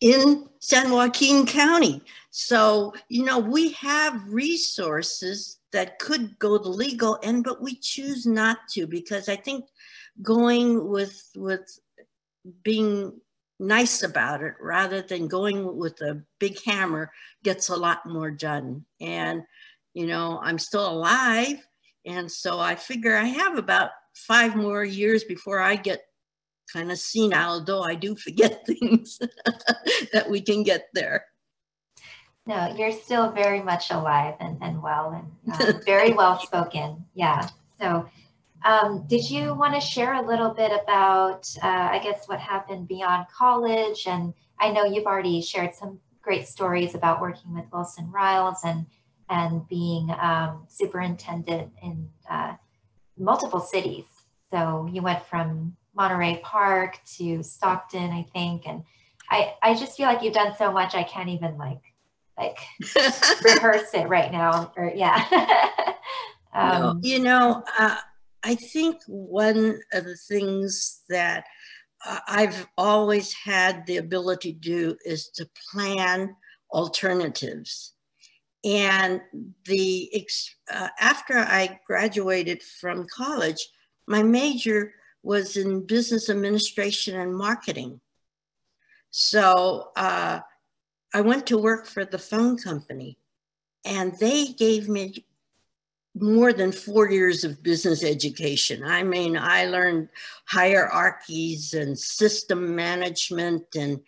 in San Joaquin County. So, you know, we have resources that could go the legal end, but we choose not to because I think going with with being nice about it rather than going with a big hammer gets a lot more done. And, you know, I'm still alive. And so I figure I have about five more years before I get kind of senile, though I do forget things that we can get there. No, you're still very much alive and, and well and um, very well spoken. Yeah. So, um, did you want to share a little bit about, uh, I guess, what happened beyond college? And I know you've already shared some great stories about working with Wilson Riles and and being um, superintendent in uh, multiple cities. So you went from Monterey Park to Stockton, I think, and I I just feel like you've done so much. I can't even like like rehearse it right now. Or yeah. um, you know, uh, I think one of the things that uh, I've always had the ability to do is to plan alternatives. And the uh, after I graduated from college, my major was in business administration and marketing. So uh, I went to work for the phone company and they gave me more than four years of business education. I mean, I learned hierarchies and system management and,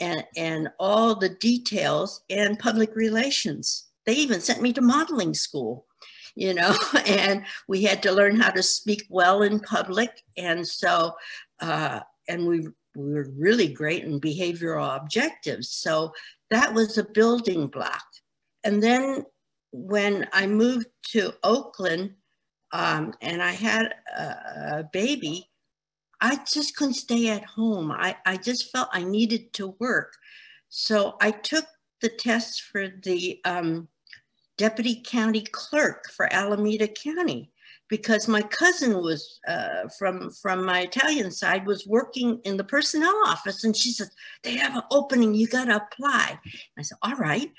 and, and all the details and public relations. They even sent me to modeling school, you know, and we had to learn how to speak well in public. And so, uh, and we, we were really great in behavioral objectives. So that was a building block. And then when I moved to Oakland um, and I had a, a, baby, I just couldn't stay at home. I, I just felt I needed to work. So I took the test for the um, deputy county clerk for Alameda County because my cousin was uh, from from my Italian side was working in the personnel office, and she said they have an opening. You got to apply. I said, all right.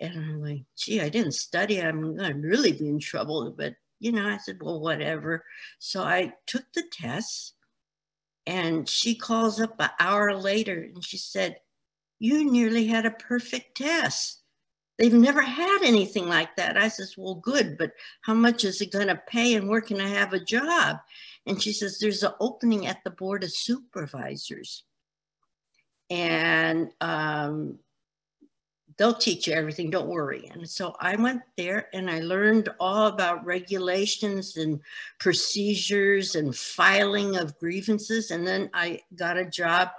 And I'm like, gee, I didn't study. I'm going to really be in trouble. But you know, I said, well, whatever. So I took the test, and she calls up an hour later, and she said, you nearly had a perfect test. They've never had anything like that. I says, well, good, but how much is it going to pay and where can I have a job? And she says, there's an opening at the Board of Supervisors. And um, they'll teach you everything, don't worry. And so I went there and I learned all about regulations and procedures and filing of grievances. And then I got a job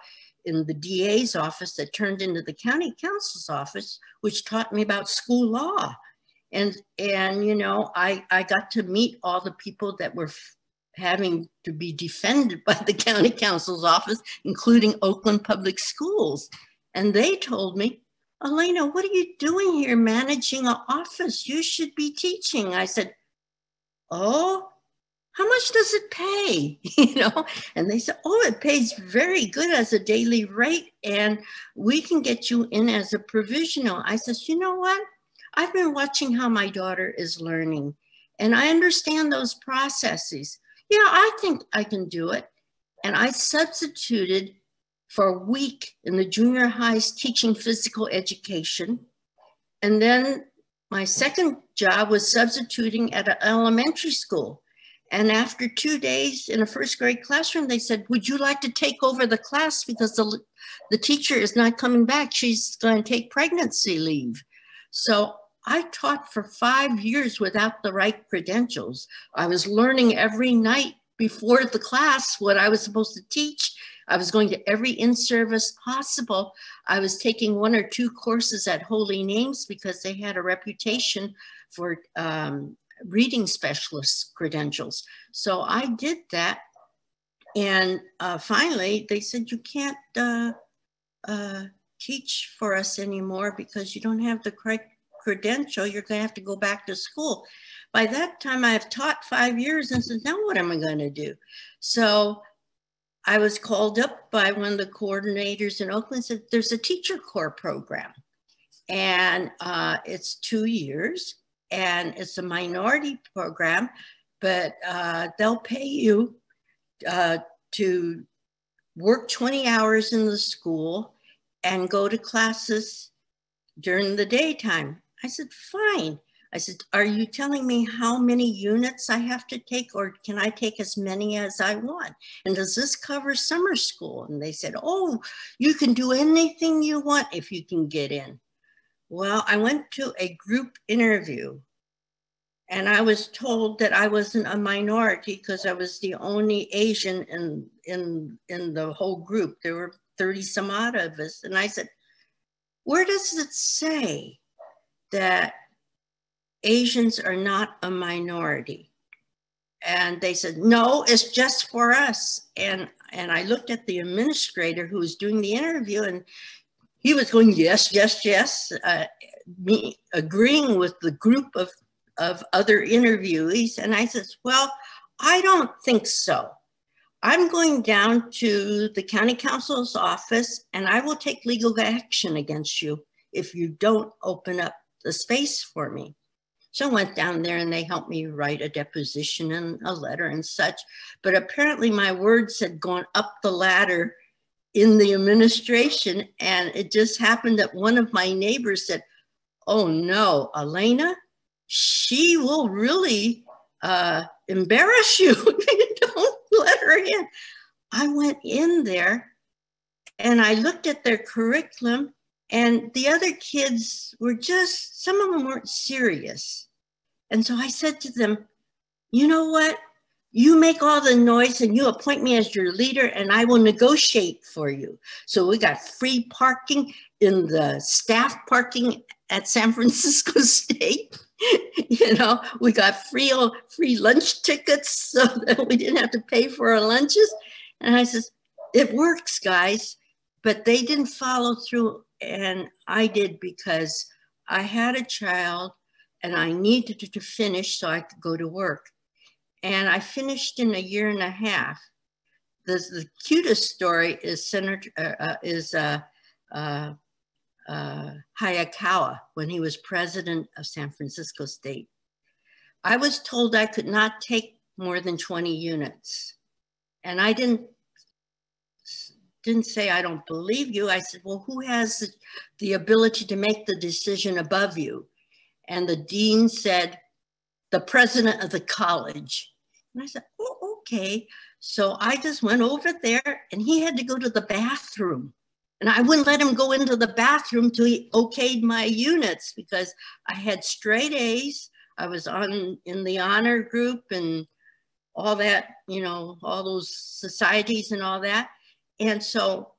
in the DA's office that turned into the county counsel's office, which taught me about school law. And, and you know, I, I got to meet all the people that were having to be defended by the county counsel's office, including Oakland Public Schools. And they told me, Elena, what are you doing here managing an office? You should be teaching. I said, oh, how much does it pay? you know, and they said, oh, it pays very good as a daily rate and we can get you in as a provisional. I says, you know what? I've been watching how my daughter is learning and I understand those processes. Yeah, I think I can do it. And I substituted for a week in the junior highs teaching physical education. And then my second job was substituting at an elementary school. And after two days in a first grade classroom, they said, would you like to take over the class because the, the teacher is not coming back. She's going to take pregnancy leave. So I taught for five years without the right credentials. I was learning every night before the class what I was supposed to teach. I was going to every in-service possible. I was taking one or two courses at Holy Names because they had a reputation for um, reading specialist credentials. So I did that. And uh, finally, they said, you can't uh, uh, teach for us anymore because you don't have the correct credential, you're going to have to go back to school. By that time, I've taught five years and said, now what am I going to do? So I was called up by one of the coordinators in Oakland, said, there's a teacher corps program. And uh, it's two years and it's a minority program, but uh, they'll pay you uh, to work 20 hours in the school and go to classes during the daytime. I said, fine. I said, are you telling me how many units I have to take or can I take as many as I want? And does this cover summer school? And they said, oh, you can do anything you want if you can get in. Well, I went to a group interview and I was told that I wasn't a minority because I was the only Asian in, in, in the whole group. There were 30 some odd of us. And I said, where does it say that Asians are not a minority? And they said, no, it's just for us. And, and I looked at the administrator who was doing the interview and he was going, yes, yes, yes, uh, me agreeing with the group of, of other interviewees. And I said, well, I don't think so. I'm going down to the county counsel's office and I will take legal action against you if you don't open up the space for me. So I went down there and they helped me write a deposition and a letter and such. But apparently my words had gone up the ladder in the administration. And it just happened that one of my neighbors said, Oh no, Elena, she will really uh, embarrass you you don't let her in. I went in there and I looked at their curriculum, and the other kids were just, some of them weren't serious. And so I said to them, You know what? You make all the noise and you appoint me as your leader, and I will negotiate for you. So we got free parking in the staff parking at San Francisco State. you know, we got free free lunch tickets so that we didn't have to pay for our lunches. And I says, it works, guys. But they didn't follow through, and I did because I had a child and I needed to finish so I could go to work and I finished in a year and a half. The, the cutest story is Senator uh, uh, is uh, uh, uh, Hayakawa when he was president of San Francisco State. I was told I could not take more than 20 units, and I didn't didn't say I don't believe you. I said, well, who has the, the ability to make the decision above you? And the dean said, the president of the college. And I said, oh, okay. So I just went over there and he had to go to the bathroom. And I wouldn't let him go into the bathroom till he okayed my units because I had straight A's. I was on in the honor group and all that, you know, all those societies and all that. And so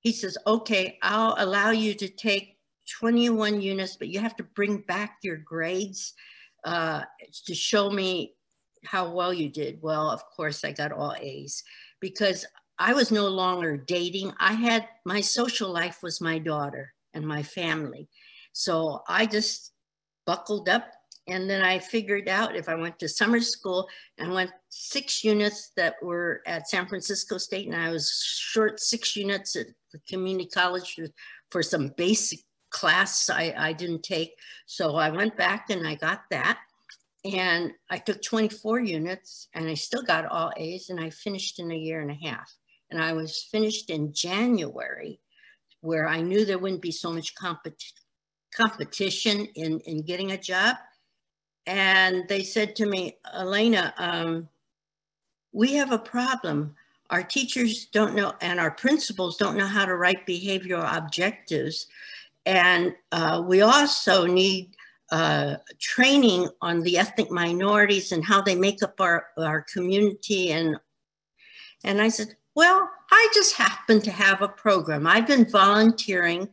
he says, okay, I'll allow you to take 21 units, but you have to bring back your grades uh, to show me how well you did. Well, of course, I got all A's because I was no longer dating. I had my social life was my daughter and my family. So I just buckled up and then I figured out if I went to summer school and went six units that were at San Francisco State and I was short six units at the community college for, for some basic class I, I didn't take. So I went back and I got that. And I took 24 units and I still got all A's and I finished in a year and a half. And I was finished in January where I knew there wouldn't be so much compet- competition in, in getting a job. And they said to me, Elena, um, we have a problem. Our teachers don't know, and our principals don't know how to write behavioral objectives. And uh, we also need uh, training on the ethnic minorities and how they make up our, our community. And, and I said, well, I just happen to have a program. I've been volunteering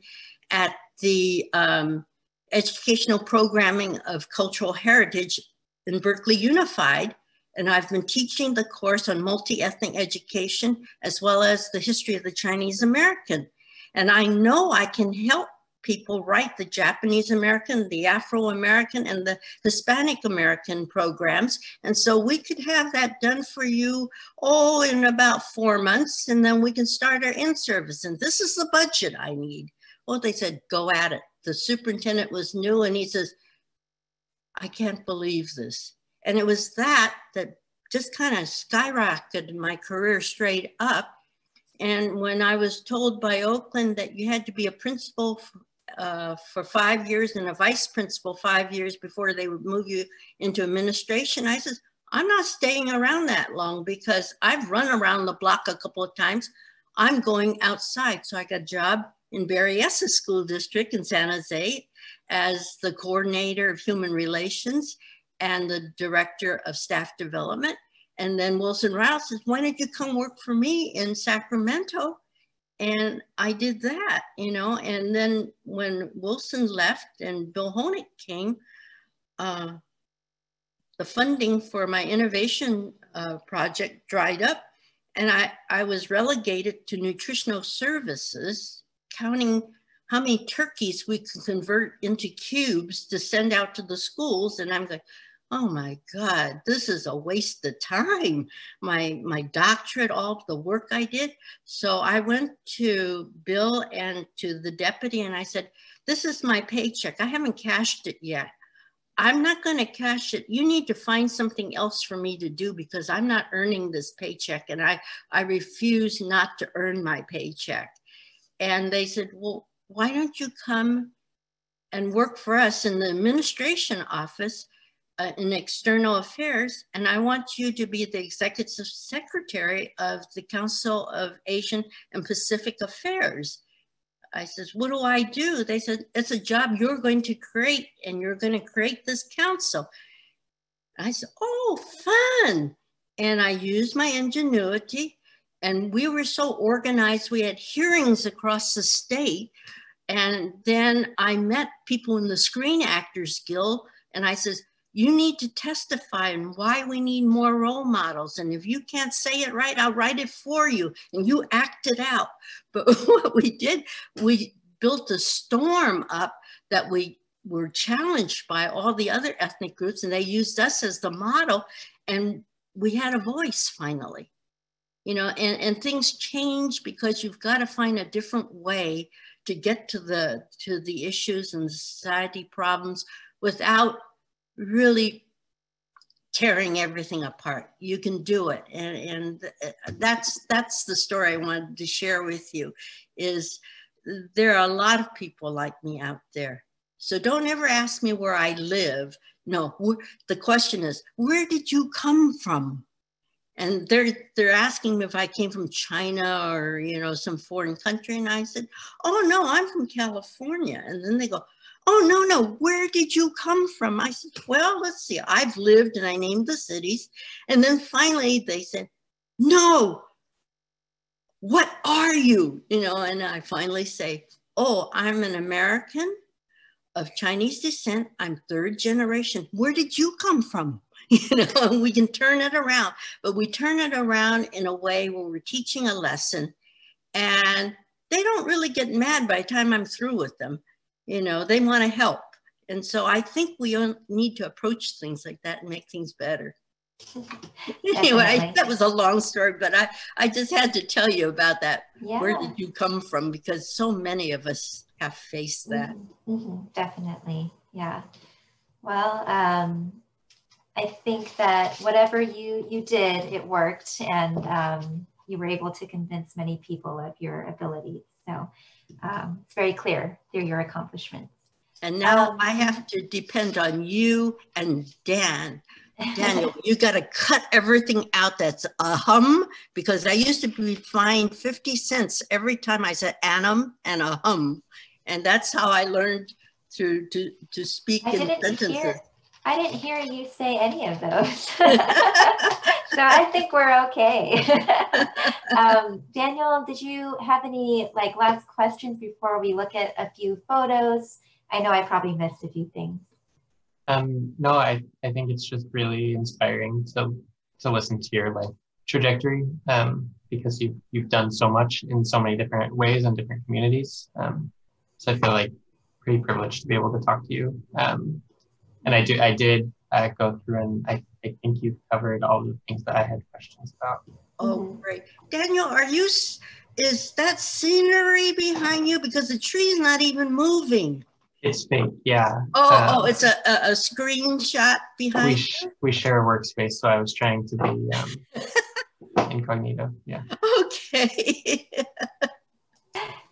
at the um, educational programming of cultural heritage in Berkeley Unified. And I've been teaching the course on multi-ethnic education as well as the history of the Chinese American. And I know I can help people write the Japanese American, the Afro American, and the Hispanic American programs. And so we could have that done for you, oh, in about four months, and then we can start our in service. And this is the budget I need. Well, they said, go at it. The superintendent was new, and he says, I can't believe this. And it was that that just kind of skyrocketed my career straight up. And when I was told by Oakland that you had to be a principal uh, for five years and a vice principal five years before they would move you into administration. I said, I'm not staying around that long because I've run around the block a couple of times. I'm going outside. So I got a job in Berryessa School District in San Jose as the coordinator of human relations and the director of staff development. And then Wilson Riles says, why don't you come work for me in Sacramento? And I did that, you know, and then when Wilson left and Bill Honig came, uh, the funding for my innovation uh, project dried up and I, I was relegated to nutritional services, counting how many turkeys we could convert into cubes to send out to the schools. And I'm like, oh my God, this is a waste of time. My, my doctorate, all the work I did. So I went to Bill and to the deputy and I said, this is my paycheck. I haven't cashed it yet. I'm not going to cash it. You need to find something else for me to do because I'm not earning this paycheck and I, I refuse not to earn my paycheck. And they said, well, why don't you come and work for us in the administration office uh, in external affairs, and I want you to be the executive secretary of the Council of Asian and Pacific Affairs. I says, what do I do? They said, it's a job you're going to create and you're going to create this council. I said, oh, fun. And I used my ingenuity and we were so organized. We had hearings across the state. And then I met people in the Screen Actors Guild and I says, you need to testify and why we need more role models. And if you can't say it right, I'll write it for you and you act it out. But what we did, we built a storm up that we were challenged by all the other ethnic groups and they used us as the model and we had a voice finally. You know, and, and things change because you've got to find a different way to get to the to the issues and society problems without really tearing everything apart. You can do it. And, and that's, that's the story I wanted to share with you is there are a lot of people like me out there. So don't ever ask me where I live. No, the question is, where did you come from? And they're, they're asking me if I came from China or, you know, some foreign country. And I said, oh no, I'm from California. And then they go, oh, no, no, where did you come from? I said, well, let's see, I've lived and I named the cities. And then finally they said, no, what are you? You know, and I finally say, oh, I'm an American of Chinese descent. I'm third generation. Where did you come from? You know, we can turn it around, but we turn it around in a way where we're teaching a lesson and they don't really get mad by the time I'm through with them you know, they want to help. And so I think we need to approach things like that and make things better. anyway, that was a long story, but I, I just had to tell you about that. Yeah. Where did you come from? Because so many of us have faced that. Mm-hmm. Mm-hmm. Definitely. Yeah. Well, um, I think that whatever you, you did, it worked and um, you were able to convince many people of your abilities. So um, it's very clear. They're your accomplishments. And now um, I have to depend on you and Dan. Daniel, you got to cut everything out that's a hum because I used to be fined 50 cents every time I said anum and a hum. And that's how I learned to, to, to speak I in sentences. Hear, I didn't hear you say any of those. so I think we're okay. um, Daniel, did you have any like last questions before we look at a few photos? I know I probably missed a few things. Um, no, I, I think it's just really inspiring to to listen to your like trajectory um, because you've you've done so much in so many different ways and different communities. Um, so I feel like pretty privileged to be able to talk to you. Um, and I do, I did uh, go through and I, I think you covered all the things that I had questions about. Oh, Mhm. great. Daniel, are you, is that scenery behind you? Because the tree's not even moving. It's fake, yeah. Oh, Um, oh, it's a, a, a screenshot we, behind sh- we share a workspace, so I was trying to be um, incognito. Yeah. Okay.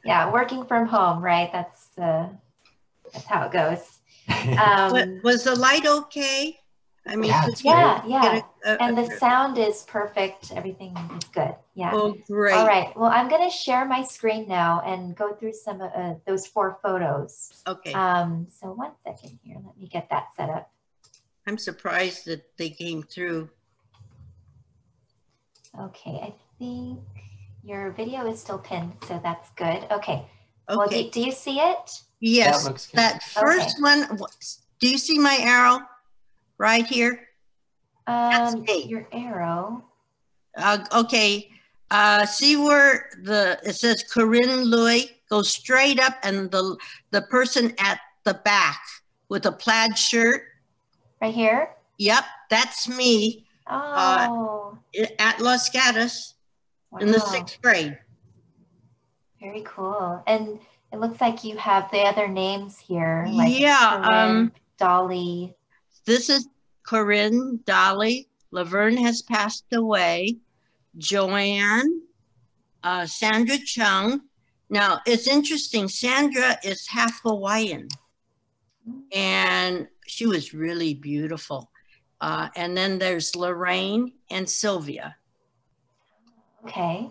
Yeah, working from home, right? That's uh, that's how it goes. Wa- Um, Was the light okay? I mean, Yeah, it's yeah, yeah. a- a- and the sound is perfect. Everything is good. Yeah. Oh, great. All right. Well, I'm going to share my screen now and go through some of uh, those four photos. Okay. Um, so one second here. Let me get that set up. I'm surprised that they came through. Okay. I think your video is still pinned, so that's good. Okay. Well, do, Okay. do you see it? Yes, looks good. that first one, do you see my arrow right here? That's Um, me. your arrow. Uh, okay, uh, see where the, it says Corinne Louis, go straight up and the, the person at the back with a plaid shirt. Right here? Yep, that's me Oh, i- at Los Gatos in the sixth grade. Very cool. And it looks like you have the other names here. Like Yeah, Corinne, um, Dolly. This is Corinne Dolly. Laverne has passed away. Joanne, uh, Sandra Chung. Now it's interesting. Sandra is half Hawaiian, and she was really beautiful. Uh, and then there's Lorraine and Sylvia. Okay.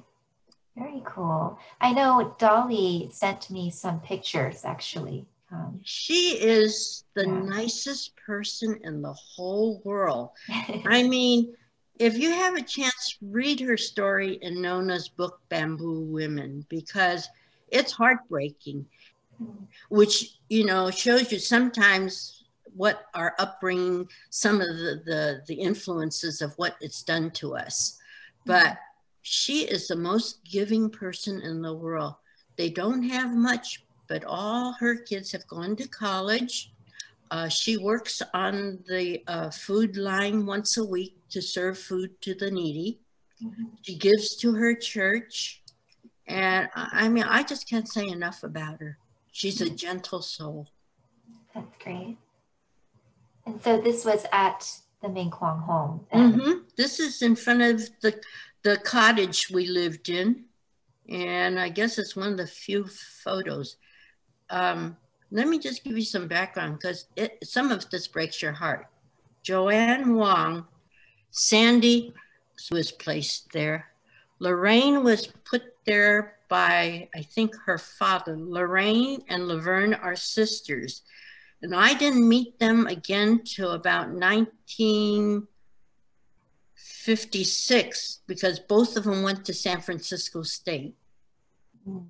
Very cool. I know Dolly sent me some pictures actually. Um, She is the Yeah. nicest person in the whole world. I mean, if you have a chance, read her story in Nona's book, Bamboo Women, because it's heartbreaking, which, you know, shows you sometimes what our upbringing, some of the, the, the influences of what it's done to us. But she is the most giving person in the world. They don't have much, but all her kids have gone to college. Uh, she works on the uh, food line once a week to serve food to the needy. Mhm. She gives to her church. And I mean, I just can't say enough about her. She's a gentle soul. That's great. And so this was at the Ming Quong home. Mhm. This is in front of the, the cottage we lived in. And I guess it's one of the few photos. Um, let me just give you some background because some of this breaks your heart. Joanne Wong, Sandy was placed there. Lorraine was put there by, I think, her father. Lorraine and Laverne are sisters. And I didn't meet them again till about 1956 because both of them went to San Francisco State. Mm.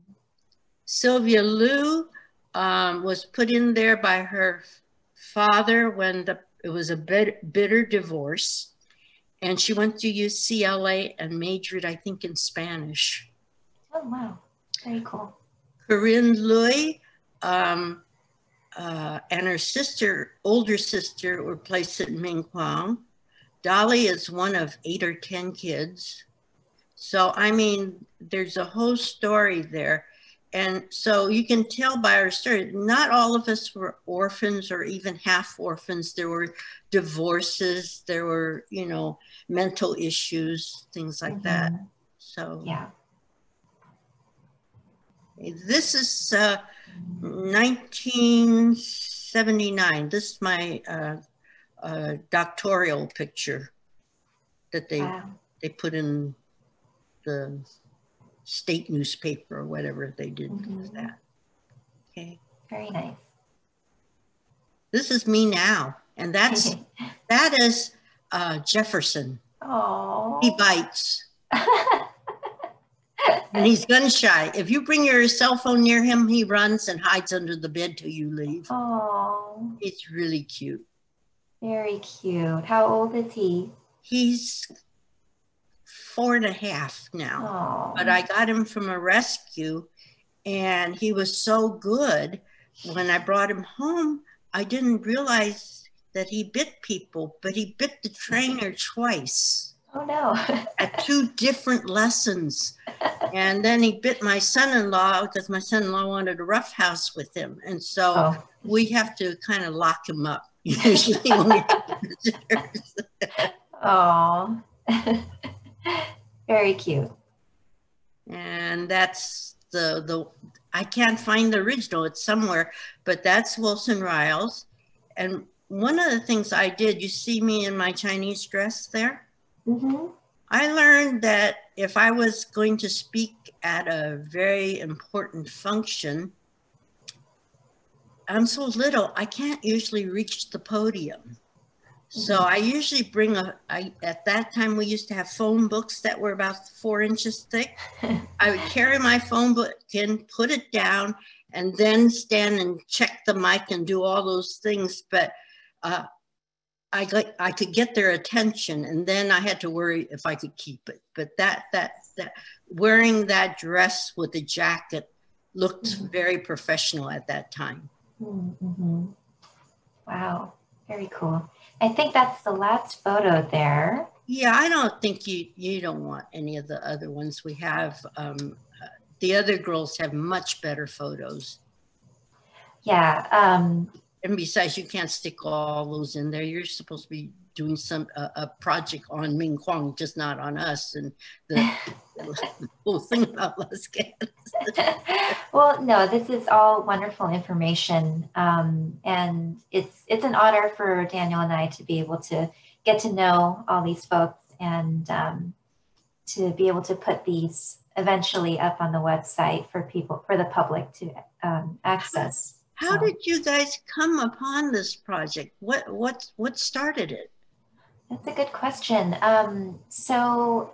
Sylvia Lou um, was put in there by her father when the, it was a bit, bitter divorce. And she went to UCLA and majored, I think, in Spanish. Oh, wow. Very cool. Corinne Louis um, uh, and her sister, older sister, were placed at Ming Quong. Dolly is one of eight or 10 kids. So, I mean, there's a whole story there. And so you can tell by our story, not all of us were orphans or even half orphans. There were divorces, there were, you know, mental issues, things like that. Mhm. So, Yeah. this is uh, 1979. This is my uh, uh, doctoral picture that they Wow. they put in the state newspaper or whatever they did with Mhm. that. Okay, Very nice. this is me now, and that's that is uh, Jefferson. oh. He bites. And he's gun shy. If you bring your cell phone near him, he runs and hides under the bed till you leave. oh, It's really cute. Very cute. How old is he? He's four and a half now, Oh, but I got him from a rescue and he was so good. when I brought him home, I didn't realize that he bit people, but he bit the trainer twice. Oh no. at two different lessons. And then he bit my son-in-law because my son-in-law wanted a rough house with him. And so oh. we have to kind of lock him up usually when we visitors. Oh. Very cute. And that's the the I can't find the original. It's somewhere, but that's Wilson Riles. And one of the things I did, you see me in my Chinese dress there? Mm-hmm. I learned that if I was going to speak at a very important function, I'm so little, I can't usually reach the podium. So. I usually bring a. I, at that time we used to have phone books that were about four inches thick. I would carry my phone book in, put it down and then stand and check the mic and do all those things. But uh, I got I could get their attention, and then I had to worry if I could keep it. But that that that wearing that dress with the jacket looked mm-hmm. very professional at that time. Mm-hmm. Wow, very cool. I think that's the last photo there. Yeah, I don't think you you don't want any of the other ones we have. Um, uh, the other girls have much better photos. Yeah, um, and besides, you can't stick all those in there. You're supposed to be doing some uh, a project on Ming Quong, just not on us and the, whole thing about Las well, no, this is all wonderful information, um, and it's it's an honor for Daniel and I to be able to get to know all these folks and um, to be able to put these eventually up on the website for people for the public to um, access. How so. did you guys come upon this project? What what what started it? That's a good question. Um, so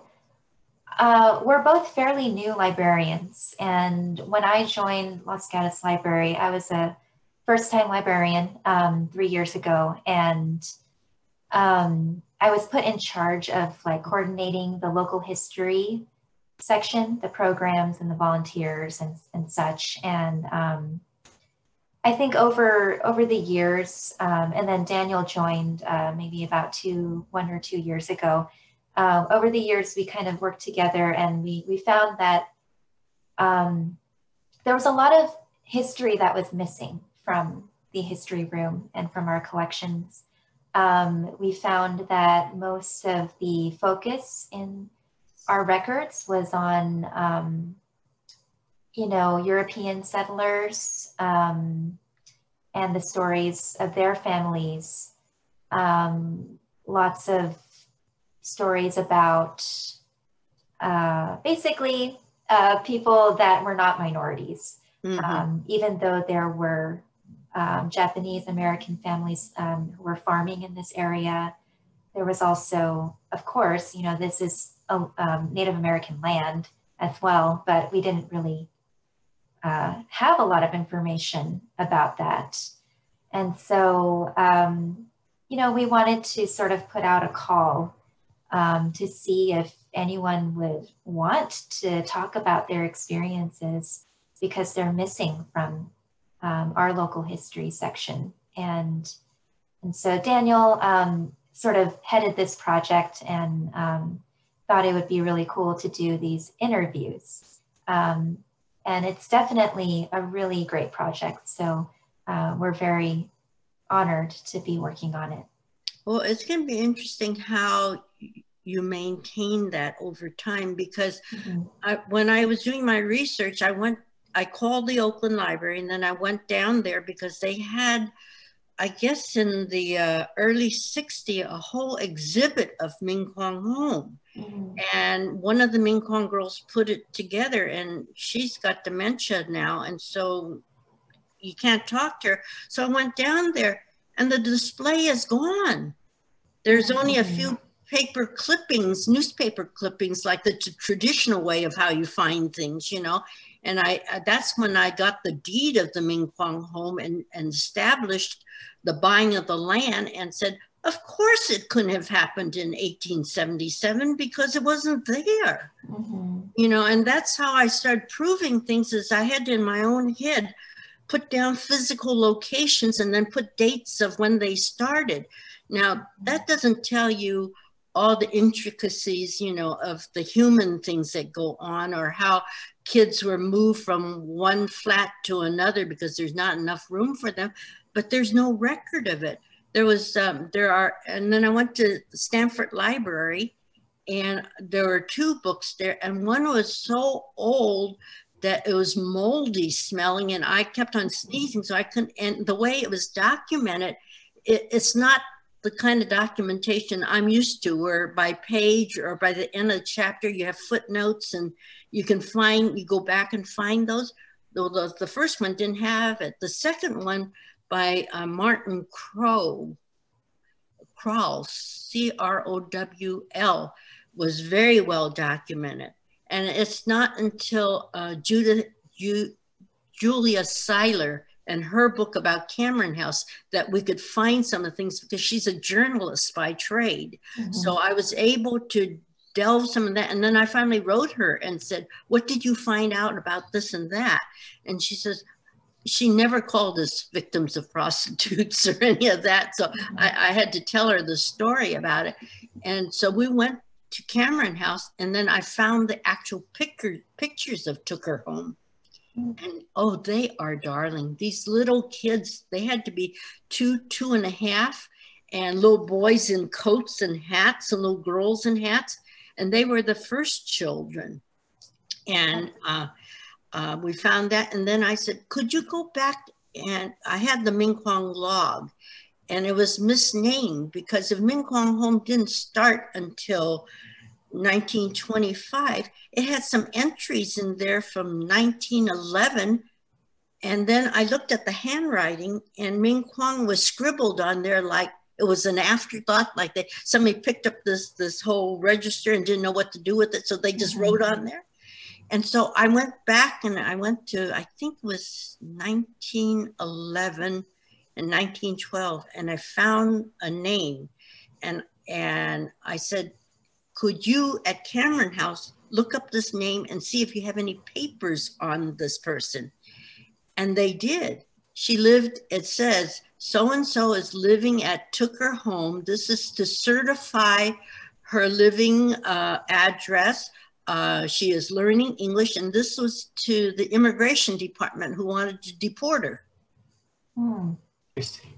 uh, we're both fairly new librarians, and when I joined Los Gatos Library, I was a first-time librarian um, three years ago, and um, I was put in charge of like coordinating the local history section, the programs and the volunteers and, and such, and um, I think over over the years, um, and then Daniel joined uh, maybe about two, one or two years ago. Uh, over the years, we kind of worked together, and we we found that um, there was a lot of history that was missing from the history room and from our collections. Um, we found that most of the focus in our records was on um, you know, European settlers um, and the stories of their families. Um, lots of stories about uh, basically uh, people that were not minorities, mm-hmm. um, even though there were um, Japanese American families um, who were farming in this area. There was also, of course, you know, this is a um, Native American land as well, but we didn't really uh, have a lot of information about that. And so, um, you know, we wanted to sort of put out a call um, to see if anyone would want to talk about their experiences because they're missing from um, our local history section. And, and so Daniel um, sort of headed this project and um, thought it would be really cool to do these interviews. Um, and it's definitely a really great project. So uh, we're very honored to be working on it. Well, it's going to be interesting how you maintain that over time because mm-hmm. I, when I was doing my research, I went, I called the Oakland Library and then I went down there because they had I guess in the uh, early 60s, a whole exhibit of Ming Quong home. Mm-hmm. And one of the Ming Quong girls put it together, and she's got dementia now. And so you can't talk to her. So I went down there, and the display is gone. There's only a few paper clippings, newspaper clippings, like the t- traditional way of how you find things, you know. And I uh, that's when I got the deed of the Ming Quong home and, and established the buying of the land and said, of course it couldn't have happened in 1877 because it wasn't there. Mm-hmm. You know, and that's how I started proving things as I had in my own head. put down physical locations and then put dates of when they started. Now, that doesn't tell you all the intricacies, you know, of the human things that go on or how kids were moved from one flat to another because there's not enough room for them, but there's no record of it. There was, um, there are, and then I went to Stanford Library and there were two books there and one was so old that it was moldy smelling and I kept on sneezing. So I couldn't, and the way it was documented, it, it's not the kind of documentation I'm used to, where by page or by the end of the chapter, you have footnotes and you can find, you go back and find those. The, the, first one didn't have it. The second one by uh, Martin Crow, Crowl, C-R-O-W-L, was very well documented. And it's not until uh, Judith, Ju, Julia Siler and her book about Cameron House that we could find some of the things because she's a journalist by trade. Mm-hmm. So I was able to delve some of that. And then I finally wrote her and said, What did you find out about this and that? And she says, she never called us victims of prostitutes or any of that. So mm-hmm. I, I, had to tell her the story about it. And so we went to Cameron House and then I found the actual picture, pictures of Tooker Home. And oh, they are darling. These little kids, they had to be two, two and a half, and little boys in coats and hats, and little girls in hats. And they were the first children. And uh, uh, we found that. And then I said, Could you go back? And I had the Ming Quong log, and it was misnamed because if Ming Quong Home didn't start until 1925, it had some entries in there from 1911. And then I looked at the handwriting and Ming Quong was scribbled on there like it was an afterthought, like they somebody picked up this this whole register and didn't know what to do with it. So they just wrote on there. And so I went back and I went to, I think it was 1911 and 1912, and I found a name. And and I said, could you at Cameron House look up this name and see if you have any papers on this person? And they did. She lived, it says, so and so is living at Tooker Home. This is to certify her living uh, address. Uh, she is learning English, and this was to the immigration department who wanted to deport her. Hmm. Interesting.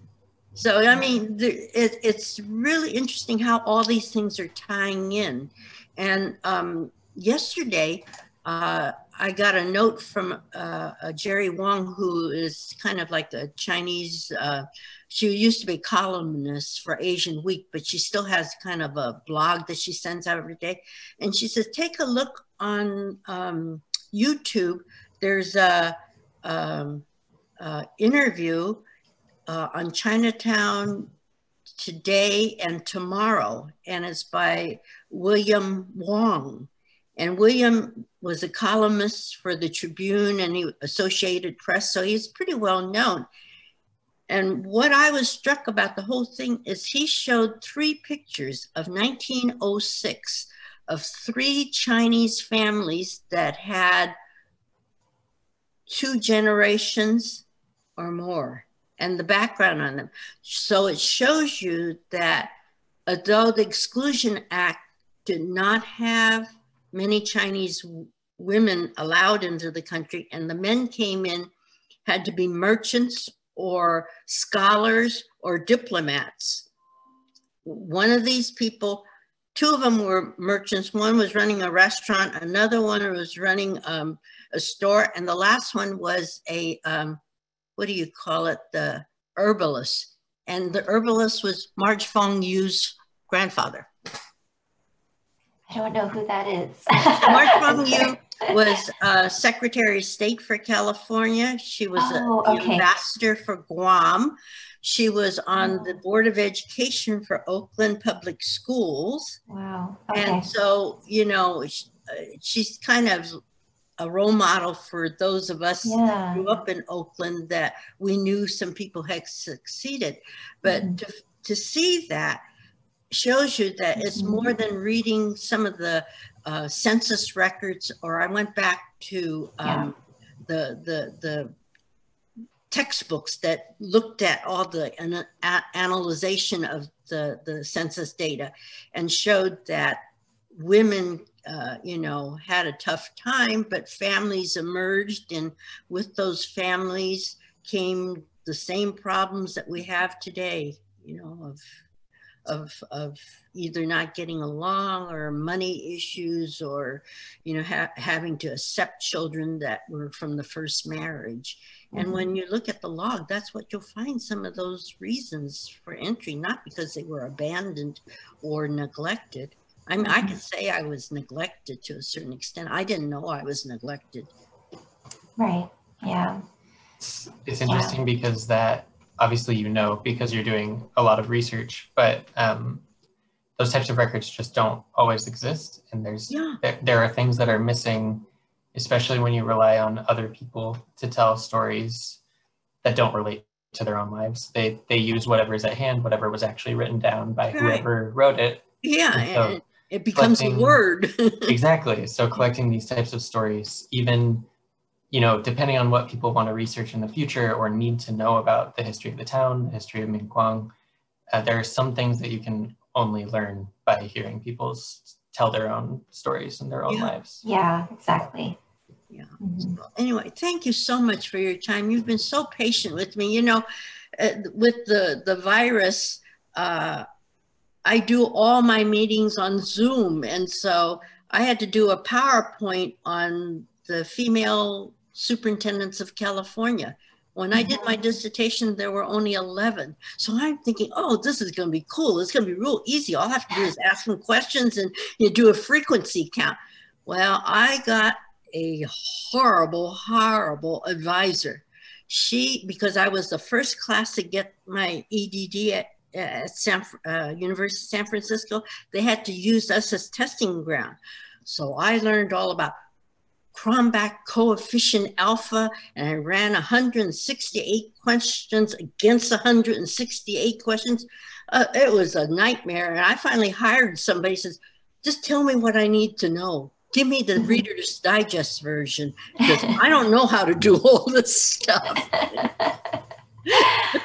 So, I mean, it, it's really interesting how all these things are tying in. And um, yesterday, uh, I got a note from uh, Jerry Wong, who is kind of like a Chinese, uh, she used to be columnist for Asian Week, but she still has kind of a blog that she sends out every day. And she says, take a look on um, YouTube. There's a um, uh, interview uh, on Chinatown today and tomorrow, and it's by William Wong. And William was a columnist for the Tribune and the Associated Press, so he's pretty well known. And what I was struck about the whole thing is he showed three pictures of 1906 of three Chinese families that had two generations or more and the background on them. So it shows you that although the Exclusion Act did not have many Chinese women allowed into the country, and the men came in, had to be merchants or scholars or diplomats. One of these people, two of them were merchants. One was running a restaurant, another one was running um, a store, and the last one was a um, what do you call it, the herbalist. And the herbalist was March Fong Eu's grandfather. I don't know who that is. March Fong Eu was uh, Secretary of State for California. She was oh, an okay. ambassador for Guam. She was on the Board of Education for Oakland Public Schools. Wow. Okay. And so, you know, uh, she's kind of a role model for those of us yeah. who grew up in Oakland that we knew some people had succeeded. But mm-hmm. to, to see that shows you that it's mm-hmm. more than reading some of the uh, census records, or I went back to um, yeah. the, the, the textbooks that looked at all the an, a, analyzation of the, the census data and showed that women, uh, you know, had a tough time, but families emerged and with those families came the same problems that we have today, you know, of of of either not getting along or money issues or you know ha having to accept children that were from the first marriage mm -hmm. and when mm-hmm. you look at the log that's what you'll find some of those reasons for entry not because they were abandoned or neglected i mean i mm-hmm. could say i was neglected to a certain extent i didn't know i was neglected right yeah it's interesting yeah. because that obviously you know because you're doing a lot of research, but um, those types of records just don't always exist. And there's yeah. there, there are things that are missing, especially when you rely on other people to tell stories that don't relate to their own lives. They they use whatever is at hand, whatever was actually written down by right. whoever wrote it. Yeah, and so it becomes a word. exactly. So collecting these types of stories, even you know, depending on what people want to research in the future or need to know about the history of the town, the history of Ming Quong, uh, there are some things that you can only learn by hearing people tell their own stories and their own yeah. lives. Yeah, exactly. Yeah. Mm -hmm. so anyway, thank you so much for your time. You've been so patient with me. You know, uh, with the the virus, uh, I do all my meetings on Zoom, and so I had to do a PowerPoint on the female superintendents of California. When I did my mm-hmm. dissertation, there were only 11. So I'm thinking, oh, this is going to be cool. It's going to be real easy. All I have to do is ask them questions and you do a frequency count. Well, I got a horrible, horrible advisor. She, because I was the first class to get my EDD at, at San, uh, University of San Francisco, they had to use us as testing ground. So I learned all about Cronbach coefficient alpha, and I ran 168 questions against 168 questions. Uh, it was a nightmare. And I finally hired somebody says, just tell me what I need to know. Give me the. Reader's Digest version because I don't know how to do all this stuff.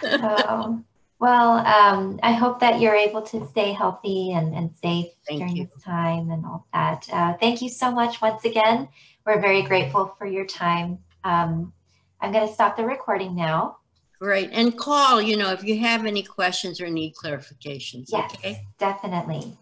oh. Well, um, I hope that you're able to stay healthy and, and safe thank during you. this time and all that. Uh, thank you so much once again. We're very grateful for your time. Um, I'm going to stop the recording now. Great. And call, you know, if you have any questions or need clarifications. Yes, okay? definitely.